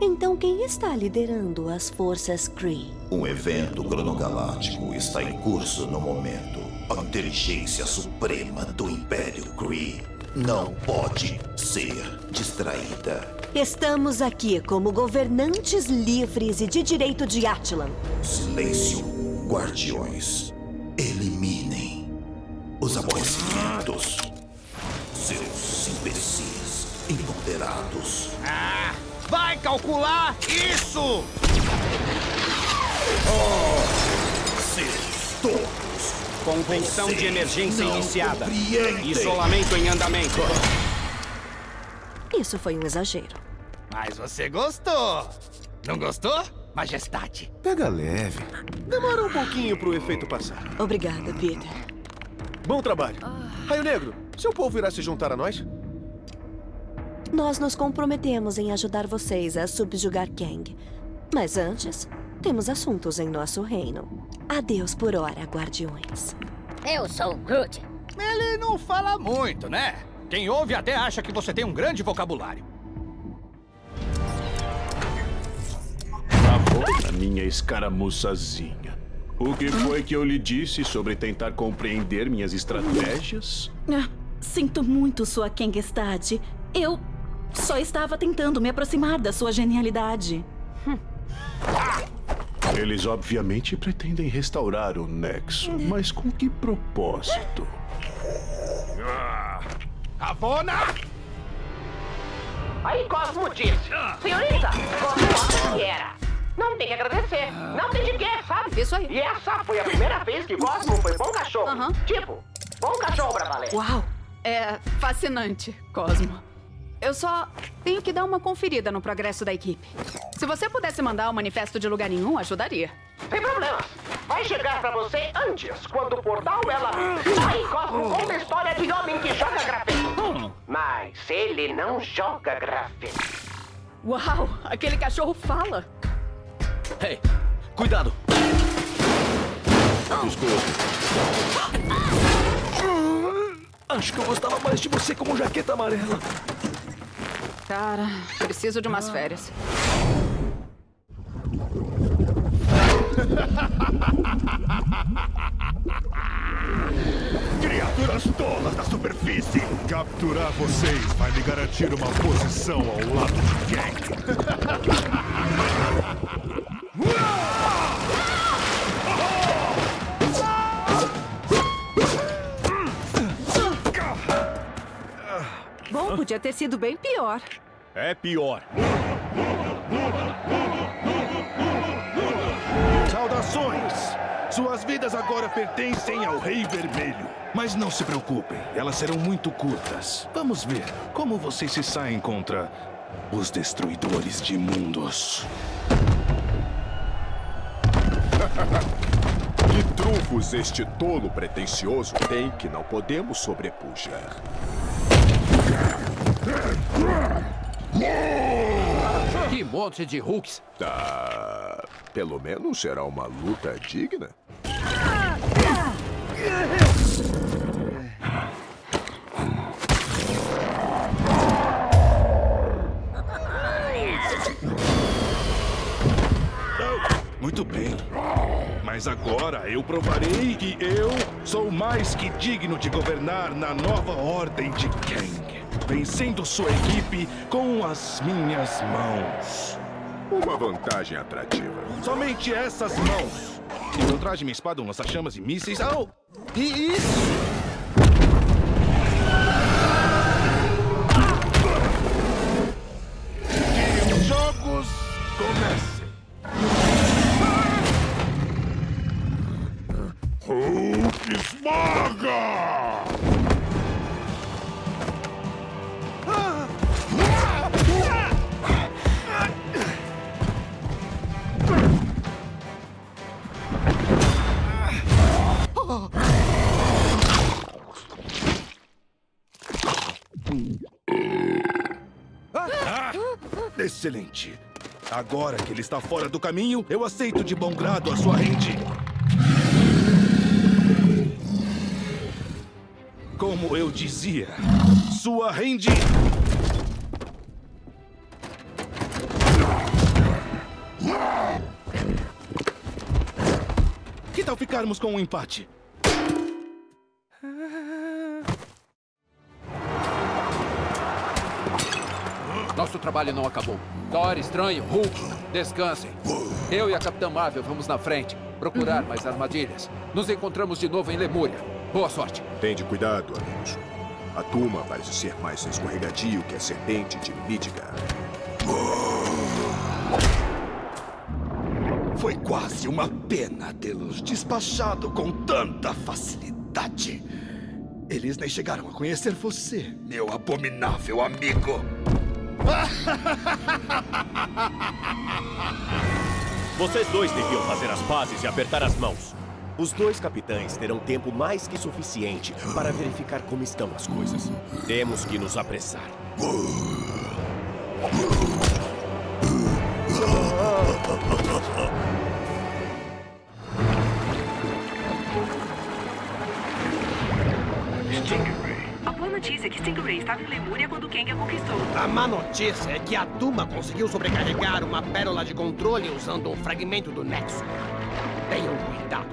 Então quem está liderando as forças Kree? Um evento cronogaláctico está em curso no momento. A inteligência suprema do Império Kree não pode ser distraída. Estamos aqui como governantes livres e de direito de Attilan. Silêncio, guardiões. Eliminem os aborrecimentos. Seus imbecis imponderados. Ah, vai calcular isso! Oh, seus tolos. Convenção de emergência iniciada. compreendem. Isolamento em andamento. Isso foi um exagero. Mas você gostou. Não gostou, majestade? Pega leve. Demora um pouquinho pro efeito passar. Obrigada, Peter. Bom trabalho. Raio Negro, seu povo irá se juntar a nós? Nós nos comprometemos em ajudar vocês a subjugar Kang. Mas antes, temos assuntos em nosso reino. Adeus por hora, guardiões. Eu sou Groot. Ele não fala muito, né? Quem ouve até acha que você tem um grande vocabulário. A minha escaramuçazinha. O que foi que eu lhe disse sobre tentar compreender minhas estratégias? Ah, sinto muito, sua Kangestade. Eu só estava tentando me aproximar da sua genialidade. Eles obviamente pretendem restaurar o Nexo, mas com que propósito? Ah, Ravona! Aí Cosmo disse. Senhorita, Cosmo que era. Não tem que agradecer. Não tem de quê, sabe? Isso aí. E essa foi a primeira vez que Cosmo foi bom cachorro. Tipo, bom cachorro pra valer. Uau! É fascinante, Cosmo. Eu só tenho que dar uma conferida no progresso da equipe. Se você pudesse mandar o manifesto de lugar nenhum, ajudaria. Sem problema. Vai chegar pra você antes, quando o portal ela... Aí, Cosmo conta a história de homem que joga grafite. Mas ele não joga grafite. Uau! Aquele cachorro fala. Ei, cuidado! Acho que eu gostava mais de você como jaqueta amarela. Cara, preciso de umas férias. [laughs] Criaturas tolas da superfície! Capturar vocês vai me garantir uma posição ao lado de quem? [laughs] Podia ter sido bem pior. É pior. Saudações! Suas vidas agora pertencem ao Rei Vermelho. Mas não se preocupem, elas serão muito curtas. Vamos ver como vocês se saem contra os destruidores de mundos. [laughs] Que trunfos este tolo pretensioso tem que não podemos sobrepujar? Que monte de hooks! Tá. Pelo menos será uma luta digna. Muito bem. Mas agora eu provarei que eu sou mais que digno de governar na nova ordem de Kang. Vencendo sua equipe com as minhas mãos. Uma vantagem atrativa. Somente essas mãos. E eu traje minha espada, um lança-chamas e mísseis. Oh! E isso! Excelente. Agora que ele está fora do caminho, eu aceito de bom grado a sua rende. Como eu dizia, sua rende. Que tal ficarmos com um empate? Nosso trabalho não acabou. Thor, Estranho, Hulk, descansem. Eu e a Capitã Marvel vamos na frente, procurar mais armadilhas. Nos encontramos de novo em Lemúria. Boa sorte. Tende cuidado, amigos. A turma parece ser mais escorregadio que a serpente de Midgard. Foi quase uma pena tê-los despachado com tanta facilidade. Eles nem chegaram a conhecer você, meu abominável amigo. Vocês dois deviam fazer as pazes e apertar as mãos. Os dois capitães terão tempo mais que suficiente para verificar como estão as coisas. Temos que nos apressar. Boa notícia é que Stingray estava em Lemúria quando Kang a conquistou. A má notícia é que a Duma conseguiu sobrecarregar uma pérola de controle usando um fragmento do Nexo. Tenham cuidado.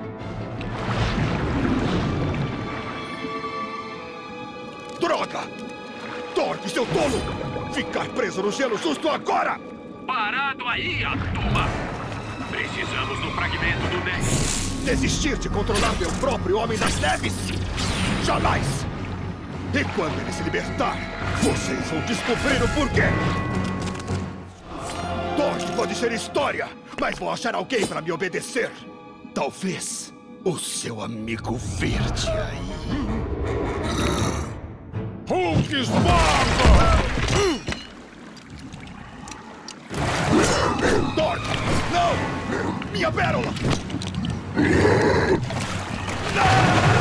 Droga! Torque, seu tolo! Ficar preso no gelo justo agora! Parado aí, Atuma! Precisamos do fragmento do Nexo. Desistir de controlar meu próprio Homem das Neves? Jamais! E quando ele se libertar, vocês vão descobrir o porquê! Torque pode ser história, mas vou achar alguém para me obedecer. Talvez o seu amigo verde aí. Hulk esmaga! Torque! Não! Minha pérola! Uh,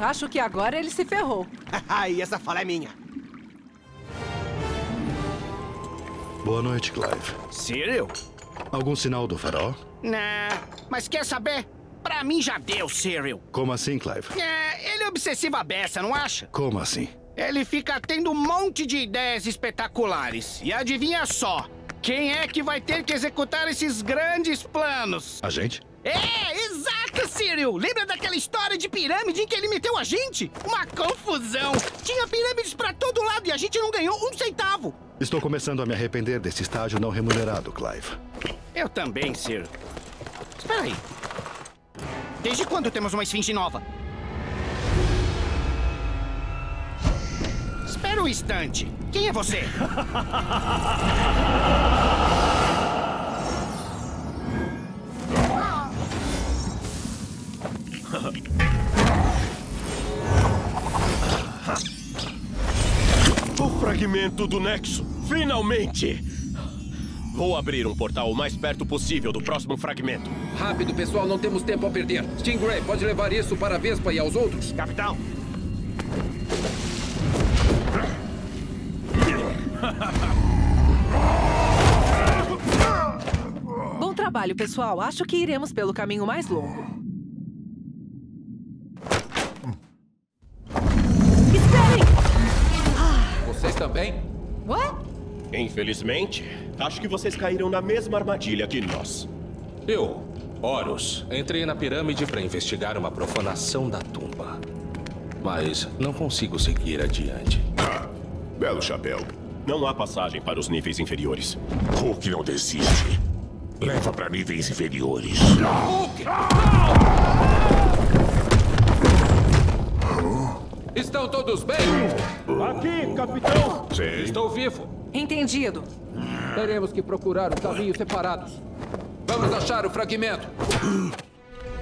acho que agora ele se ferrou. [laughs] Ai, essa fala é minha. Boa noite, Clive. Cyril? Algum sinal do farol? Nah, mas quer saber? Pra mim já deu, Cyril. Como assim, Clive? É, ele é obsessivo a beça, não acha? Como assim? Ele fica tendo um monte de ideias espetaculares. E adivinha só, quem é que vai ter que executar esses grandes planos? A gente? É, exato, Cyril! Lembra daquela história de pirâmide em que ele meteu a gente? Uma confusão! Tinha pirâmides pra todo lado e a gente não ganhou um centavo! Estou começando a me arrepender desse estágio não remunerado, Clive. Eu também, Cyril. Espera aí. Desde quando temos uma esfinge nova? Espera um instante. Quem é você? [laughs] [laughs] O fragmento do Nexo! Finalmente! Vou abrir um portal o mais perto possível do próximo fragmento. Rápido, pessoal, não temos tempo a perder. Stingray, pode levar isso para a Vespa e aos outros? Capitão! Bom trabalho, pessoal. Acho que iremos pelo caminho mais longo. Também? What? Infelizmente, acho que vocês caíram na mesma armadilha que nós. Eu, Horus, entrei na pirâmide para investigar uma profanação da tumba. Mas não consigo seguir adiante. Belo chapéu. Não há passagem para os níveis inferiores. Hulk não desiste. Leva para níveis inferiores. Hulk! Estão todos bem? Aqui, capitão! Sim. Estou vivo. Entendido. Teremos que procurar os caminhos separados. Vamos achar o fragmento.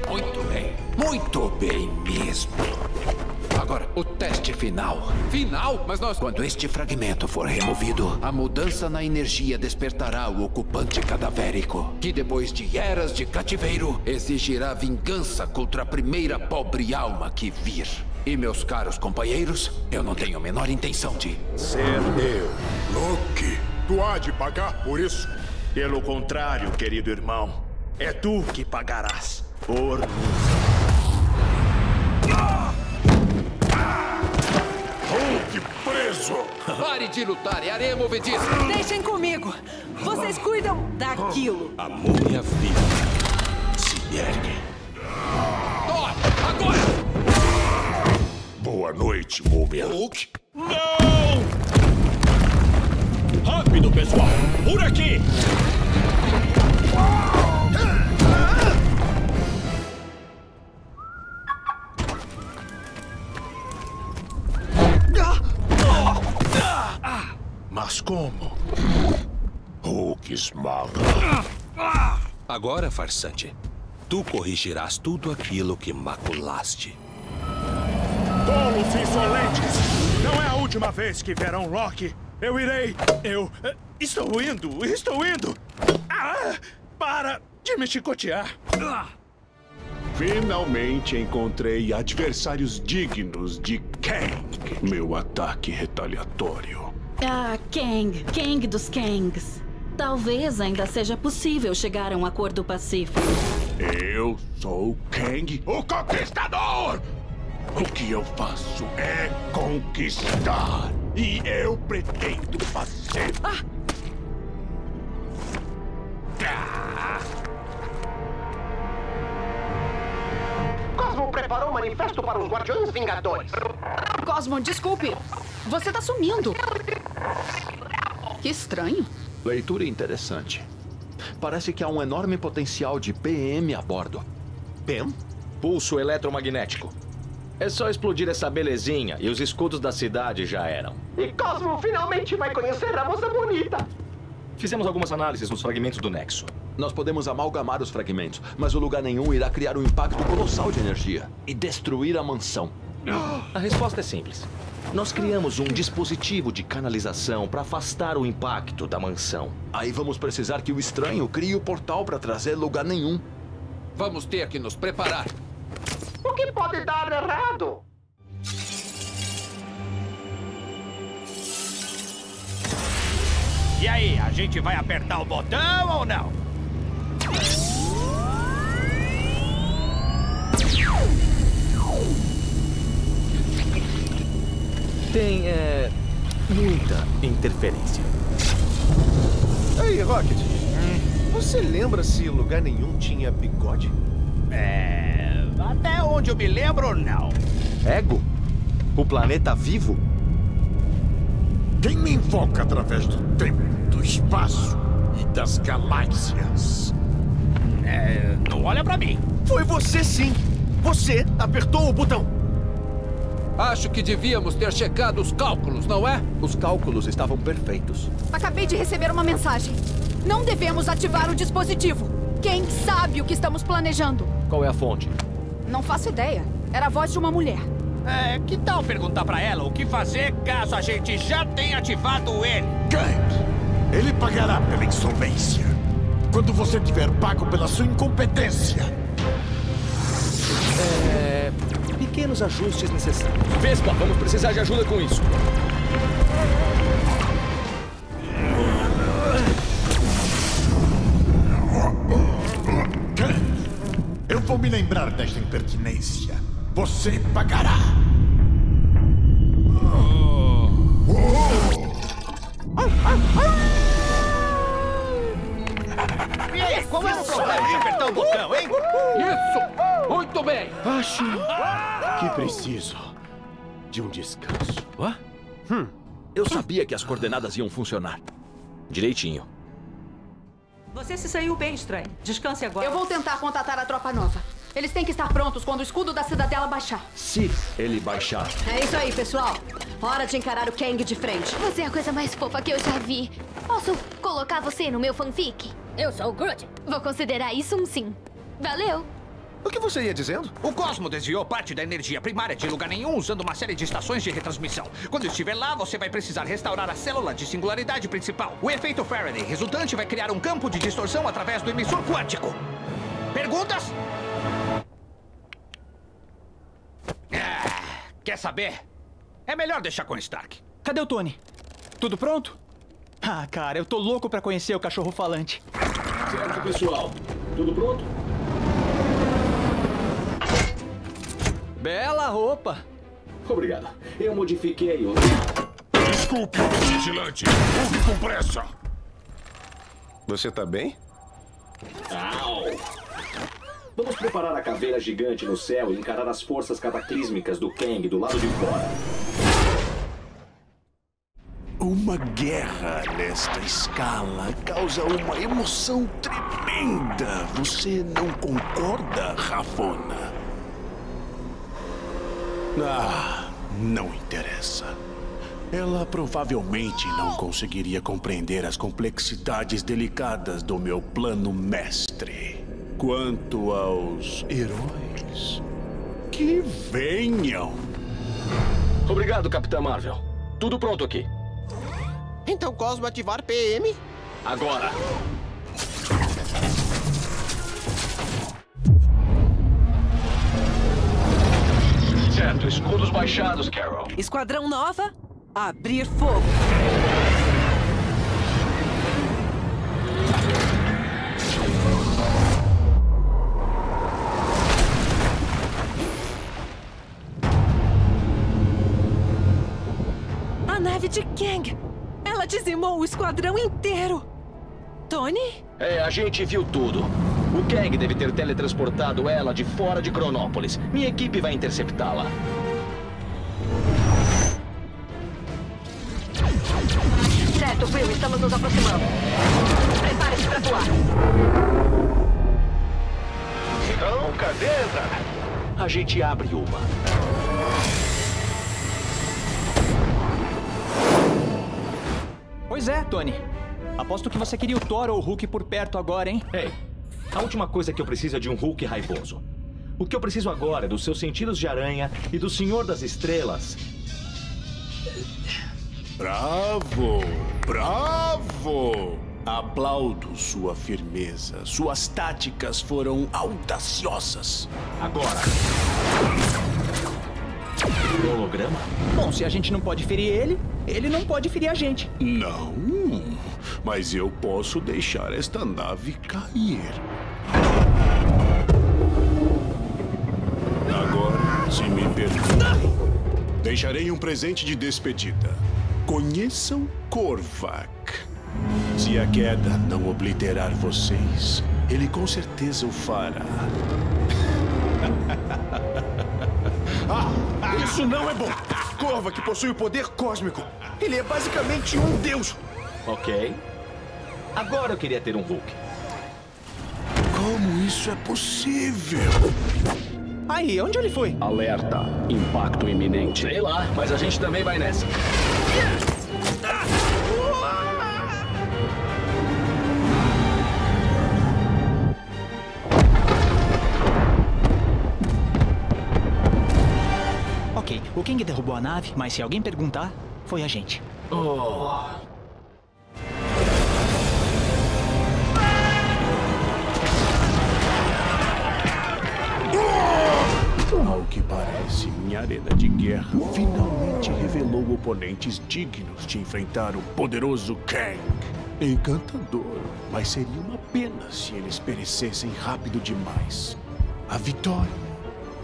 Muito bem. Muito bem mesmo. Agora, o teste final. Final? Mas nós. Quando este fragmento for removido, a mudança na energia despertará o ocupante cadavérico, que depois de eras de cativeiro, exigirá vingança contra a primeira pobre alma que vir. E meus caros companheiros, eu não tenho a menor intenção de ser eu. Loki, tu há de pagar por isso? Pelo contrário, querido irmão, é tu que pagarás por mim. Hulk preso! [laughs] Pare de lutar, é areia movediça. Deixem comigo. Vocês cuidam daquilo. A múmia viva se ergue. Boa noite, múmia. Hulk? Não! Rápido, pessoal! Por aqui! Mas como? Hulk esmaga. Agora, farsante, tu corrigirás tudo aquilo que maculaste. Tolos insolentes! Não é a última vez que verão Loki. Eu irei. Eu. eh, Estou indo, estou indo! Ah, para de me chicotear! Ah. Finalmente encontrei adversários dignos de Kang, meu ataque retaliatório. Ah, Kang. Kang dos Kangs. Talvez ainda seja possível chegar a um acordo pacífico. Eu sou Kang, o Conquistador! O que eu faço é conquistar. E eu pretendo fazer. Ah! Cosmo preparou um manifesto para os Guardiões Vingadores. Cosmo, desculpe. Você tá sumindo. Que estranho. Leitura interessante. Parece que há um enorme potencial de PM a bordo. PM? Pulso eletromagnético. É só explodir essa belezinha e os escudos da cidade já eram. E Cosmo finalmente vai conhecer a moça bonita. Fizemos algumas análises nos fragmentos do Nexo. Nós podemos amalgamar os fragmentos, mas o lugar nenhum irá criar um impacto colossal de energia e destruir a mansão. A resposta é simples. Nós criamos um dispositivo de canalização para afastar o impacto da mansão. Aí vamos precisar que o estranho crie o portal para trazer lugar nenhum. Vamos ter que nos preparar. O que pode dar errado? E aí, a gente vai apertar o botão ou não? Tem, é. muita interferência. Ei, Rocket. Você lembra se lugar nenhum tinha bigode? É. Até onde eu me lembro, não. Ego? O planeta vivo? Quem me invoca através do tempo, do espaço e das galáxias? É. Não olha pra mim. Foi você sim. Você apertou o botão. Acho que devíamos ter checado os cálculos, não é? Os cálculos estavam perfeitos. Acabei de receber uma mensagem. Não devemos ativar o dispositivo. Quem sabe o que estamos planejando? Qual é a fonte? Não faço ideia. Era a voz de uma mulher. É, que tal perguntar pra ela o que fazer caso a gente já tenha ativado ele? Kang, ele pagará pela insolvência. Quando você tiver pago pela sua incompetência. É. Pequenos ajustes necessários. Vespa, vamos precisar de ajuda com isso. Me lembrar desta impertinência. Você pagará. E aí, qual era o problema de apertar o botão, hein? Isso! Muito bem! Acho que preciso de um descanso. Hã? Hum, eu sabia que as coordenadas iam funcionar. Direitinho. Você se saiu bem, estranho. Descanse agora. Eu vou tentar contatar a tropa nova. Eles têm que estar prontos quando o escudo da cidadela baixar. Se ele baixar. É isso aí, pessoal. Hora de encarar o Kang de frente. Você é a coisa mais fofa que eu já vi. Posso colocar você no meu fanfic? Eu sou o Groot. Vou considerar isso um sim. Valeu. O que você ia dizendo? O Cosmo desviou parte da energia primária de lugar nenhum usando uma série de estações de retransmissão. Quando estiver lá, você vai precisar restaurar a célula de singularidade principal. O efeito Faraday resultante vai criar um campo de distorção através do emissor quântico. Perguntas? Quer saber? É melhor deixar com Stark. Cadê o Tony? Tudo pronto? Ah, cara, eu tô louco pra conhecer o cachorro falante. Certo, pessoal. Tudo pronto? Bela roupa. Obrigado. Eu modifiquei o. Desculpe, vigilante. Ouve com pressa. Você tá bem? Au! Vamos preparar a caveira gigante no céu e encarar as forças cataclísmicas do Kang do lado de fora. Uma guerra nesta escala causa uma emoção tremenda. Você não concorda, Rafona? Ah, não interessa. Ela provavelmente não conseguiria compreender as complexidades delicadas do meu plano mestre. Quanto aos heróis, que venham. Obrigado, Capitã Marvel. Tudo pronto aqui. Então Cosmo ativar PM? Agora. Certo, escudos baixados, Carol. Esquadrão Nova, abrir fogo. De Kang. Ela dizimou o esquadrão inteiro. Tony? É, a gente viu tudo. O Kang deve ter teletransportado ela de fora de Cronópolis. Minha equipe vai interceptá-la. Certo, Will, estamos nos aproximando. Prepare-se para atuar. Então, cadê? A gente abre uma. Pois é, Tony. Aposto que você queria o Thor ou o Hulk por perto agora, hein? Ei, a última coisa que eu preciso é de um Hulk raivoso. O que eu preciso agora é dos seus sentidos de aranha e do Senhor das Estrelas. Bravo! Bravo! Aplaudo sua firmeza. Suas táticas foram audaciosas. Agora. Holograma? Bom, se a gente não pode ferir ele, ele não pode ferir a gente. Não, mas eu posso deixar esta nave cair. Agora, se me permitem, deixarei um presente de despedida. Conheçam Korvac. Se a queda não obliterar vocês, ele com certeza o fará. Isso não é bom! Corva que possui o poder cósmico. Ele é basicamente um deus. Ok. Agora eu queria ter um Hulk. Como isso é possível? Aí, onde ele foi? Alerta. Impacto iminente. Sei lá, mas a gente também vai nessa. Ok, o King derrubou a nave, mas se alguém perguntar, foi a gente. Oh. Ao que parece, minha arena de guerra finalmente revelou oponentes dignos de enfrentar o poderoso Kang. Encantador, mas seria uma pena se eles perecessem rápido demais. A vitória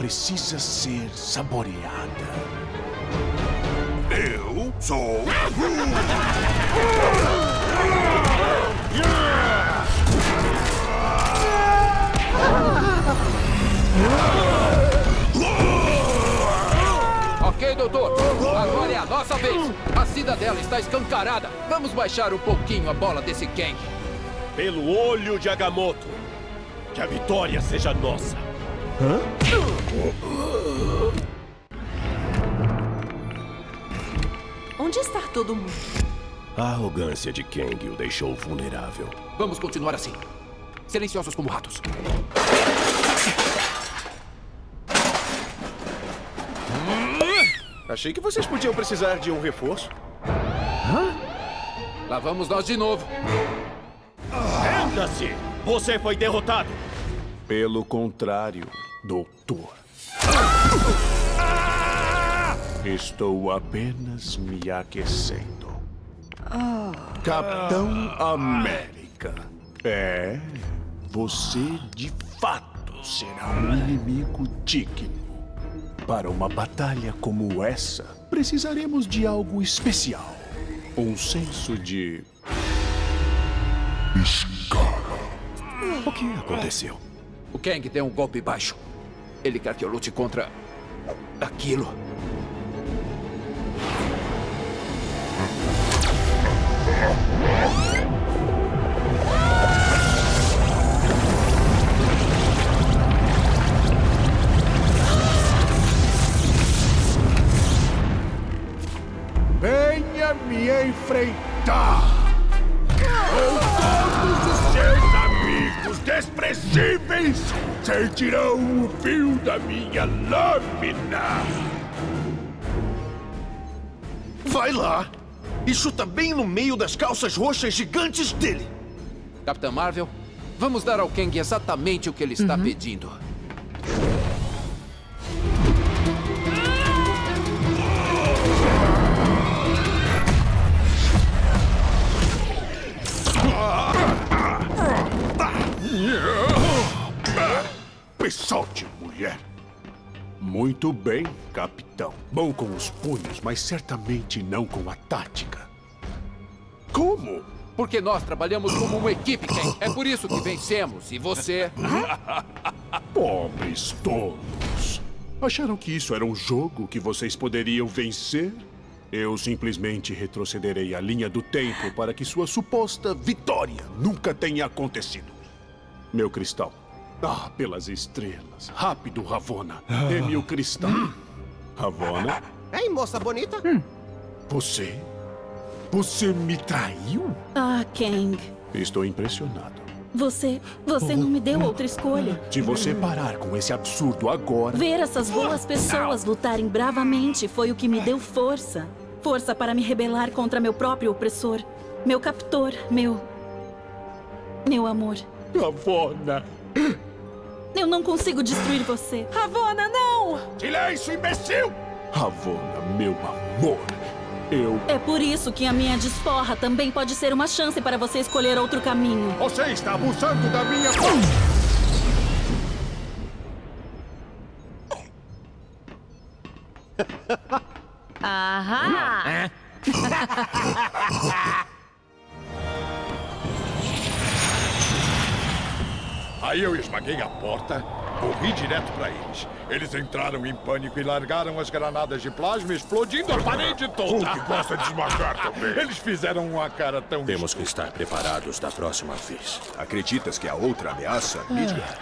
precisa ser saboreada. Eu sou. Ok, doutor. Agora é a nossa vez. A cidadela está escancarada. Vamos baixar um pouquinho a bola desse Kang. Pelo olho de Agamotto. Que a vitória seja nossa. Hã? Onde está todo mundo? A arrogância de Kang o deixou vulnerável. Vamos continuar assim. Silenciosos como ratos. Achei que vocês podiam precisar de um reforço. Lá vamos nós de novo. Renda-se! Você foi derrotado! Pelo contrário, doutor. Estou apenas me aquecendo. Capitão América. É, você de fato será um inimigo digno. Para uma batalha como essa, precisaremos de algo especial. Um senso de. escala. O que aconteceu? O Kang deu um golpe baixo. Ele quer que eu lute contra. aquilo. Venha me enfrentar! Desprezíveis sentirão o fio da minha lâmina! Vai lá! E chuta bem no meio das calças roxas gigantes dele! Capitã Marvel, vamos dar ao Kang exatamente o que ele está pedindo. Me solte, mulher! Muito bem, capitão. Bom com os punhos, mas certamente não com a tática. Como? Porque nós trabalhamos como uma equipe, Kang. É por isso que vencemos. E você. [laughs] Pobres tolos. Acharam que isso era um jogo que vocês poderiam vencer? Eu simplesmente retrocederei a linha do tempo para que sua suposta vitória nunca tenha acontecido. Meu cristal. Ah, pelas estrelas. Rápido, Ravona. Dê-me o cristal. Ravona, Ei, moça bonita. você Você me traiu? Ah, Kang. Estou impressionado. Você. Você não me deu outra escolha. Se você parar com esse absurdo agora. Ver essas boas pessoas lutarem bravamente foi o que me deu força. Força para me rebelar contra meu próprio opressor. Meu captor. Meu. Meu amor. Ravona. Eu não consigo destruir você. Ravona, não! Silêncio, imbecil! Ravona, meu amor. Eu. É por isso que a minha desforra também pode ser uma chance para você escolher outro caminho. Você está abusando da minha. Aham! [laughs] [laughs] Aí eu esmaguei a porta, corri direto para eles. Eles entraram em pânico e largaram as granadas de plasma, explodindo a parede toda. Hulk gosta de esmagar também. Eles fizeram uma cara tão. Temos que estar preparados da próxima vez. Acreditas que há outra ameaça, Midgar?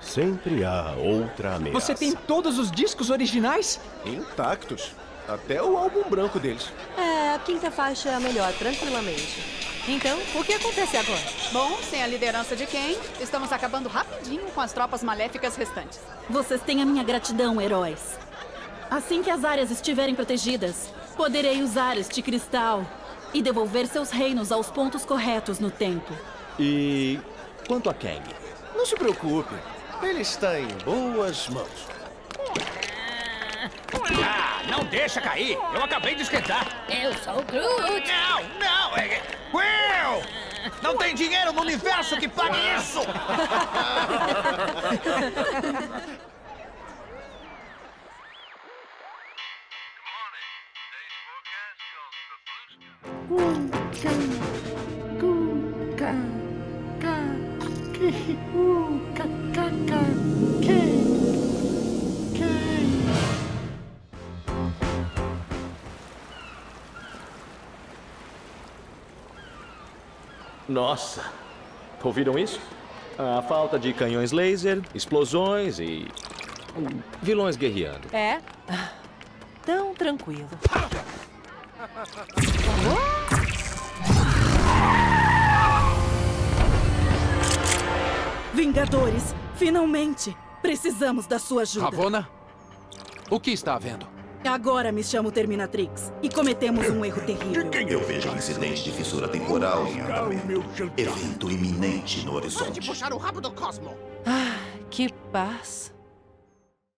Sempre há outra ameaça. Você tem todos os discos originais? Intactos. Até o álbum branco deles. É, a quinta faixa é a melhor, tranquilamente. Então, o que acontece agora? Bom, sem a liderança de quem, estamos acabando rapidinho com as tropas maléficas restantes. Vocês têm a minha gratidão, heróis. Assim que as áreas estiverem protegidas, poderei usar este cristal e devolver seus reinos aos pontos corretos no tempo. E quanto a Kang? Não se preocupe. Ele está em boas mãos. Ah, não deixa cair! Eu acabei de esquentar! Eu sou o Groot! Não, não! É... Will! Não tem dinheiro no universo que pague isso! Nossa! Ouviram isso? A falta de canhões laser, explosões e. vilões guerreando. É? Tão tranquilo. Vingadores, finalmente! Precisamos da sua ajuda. Ravona? O que está havendo? Agora me chamo Terminatrix e cometemos um erro terrível. Eu vejo um incidente de fissura temporal em andamento. Evento iminente no horizonte. de puxar o rabo do Cosmo. Ah, que paz.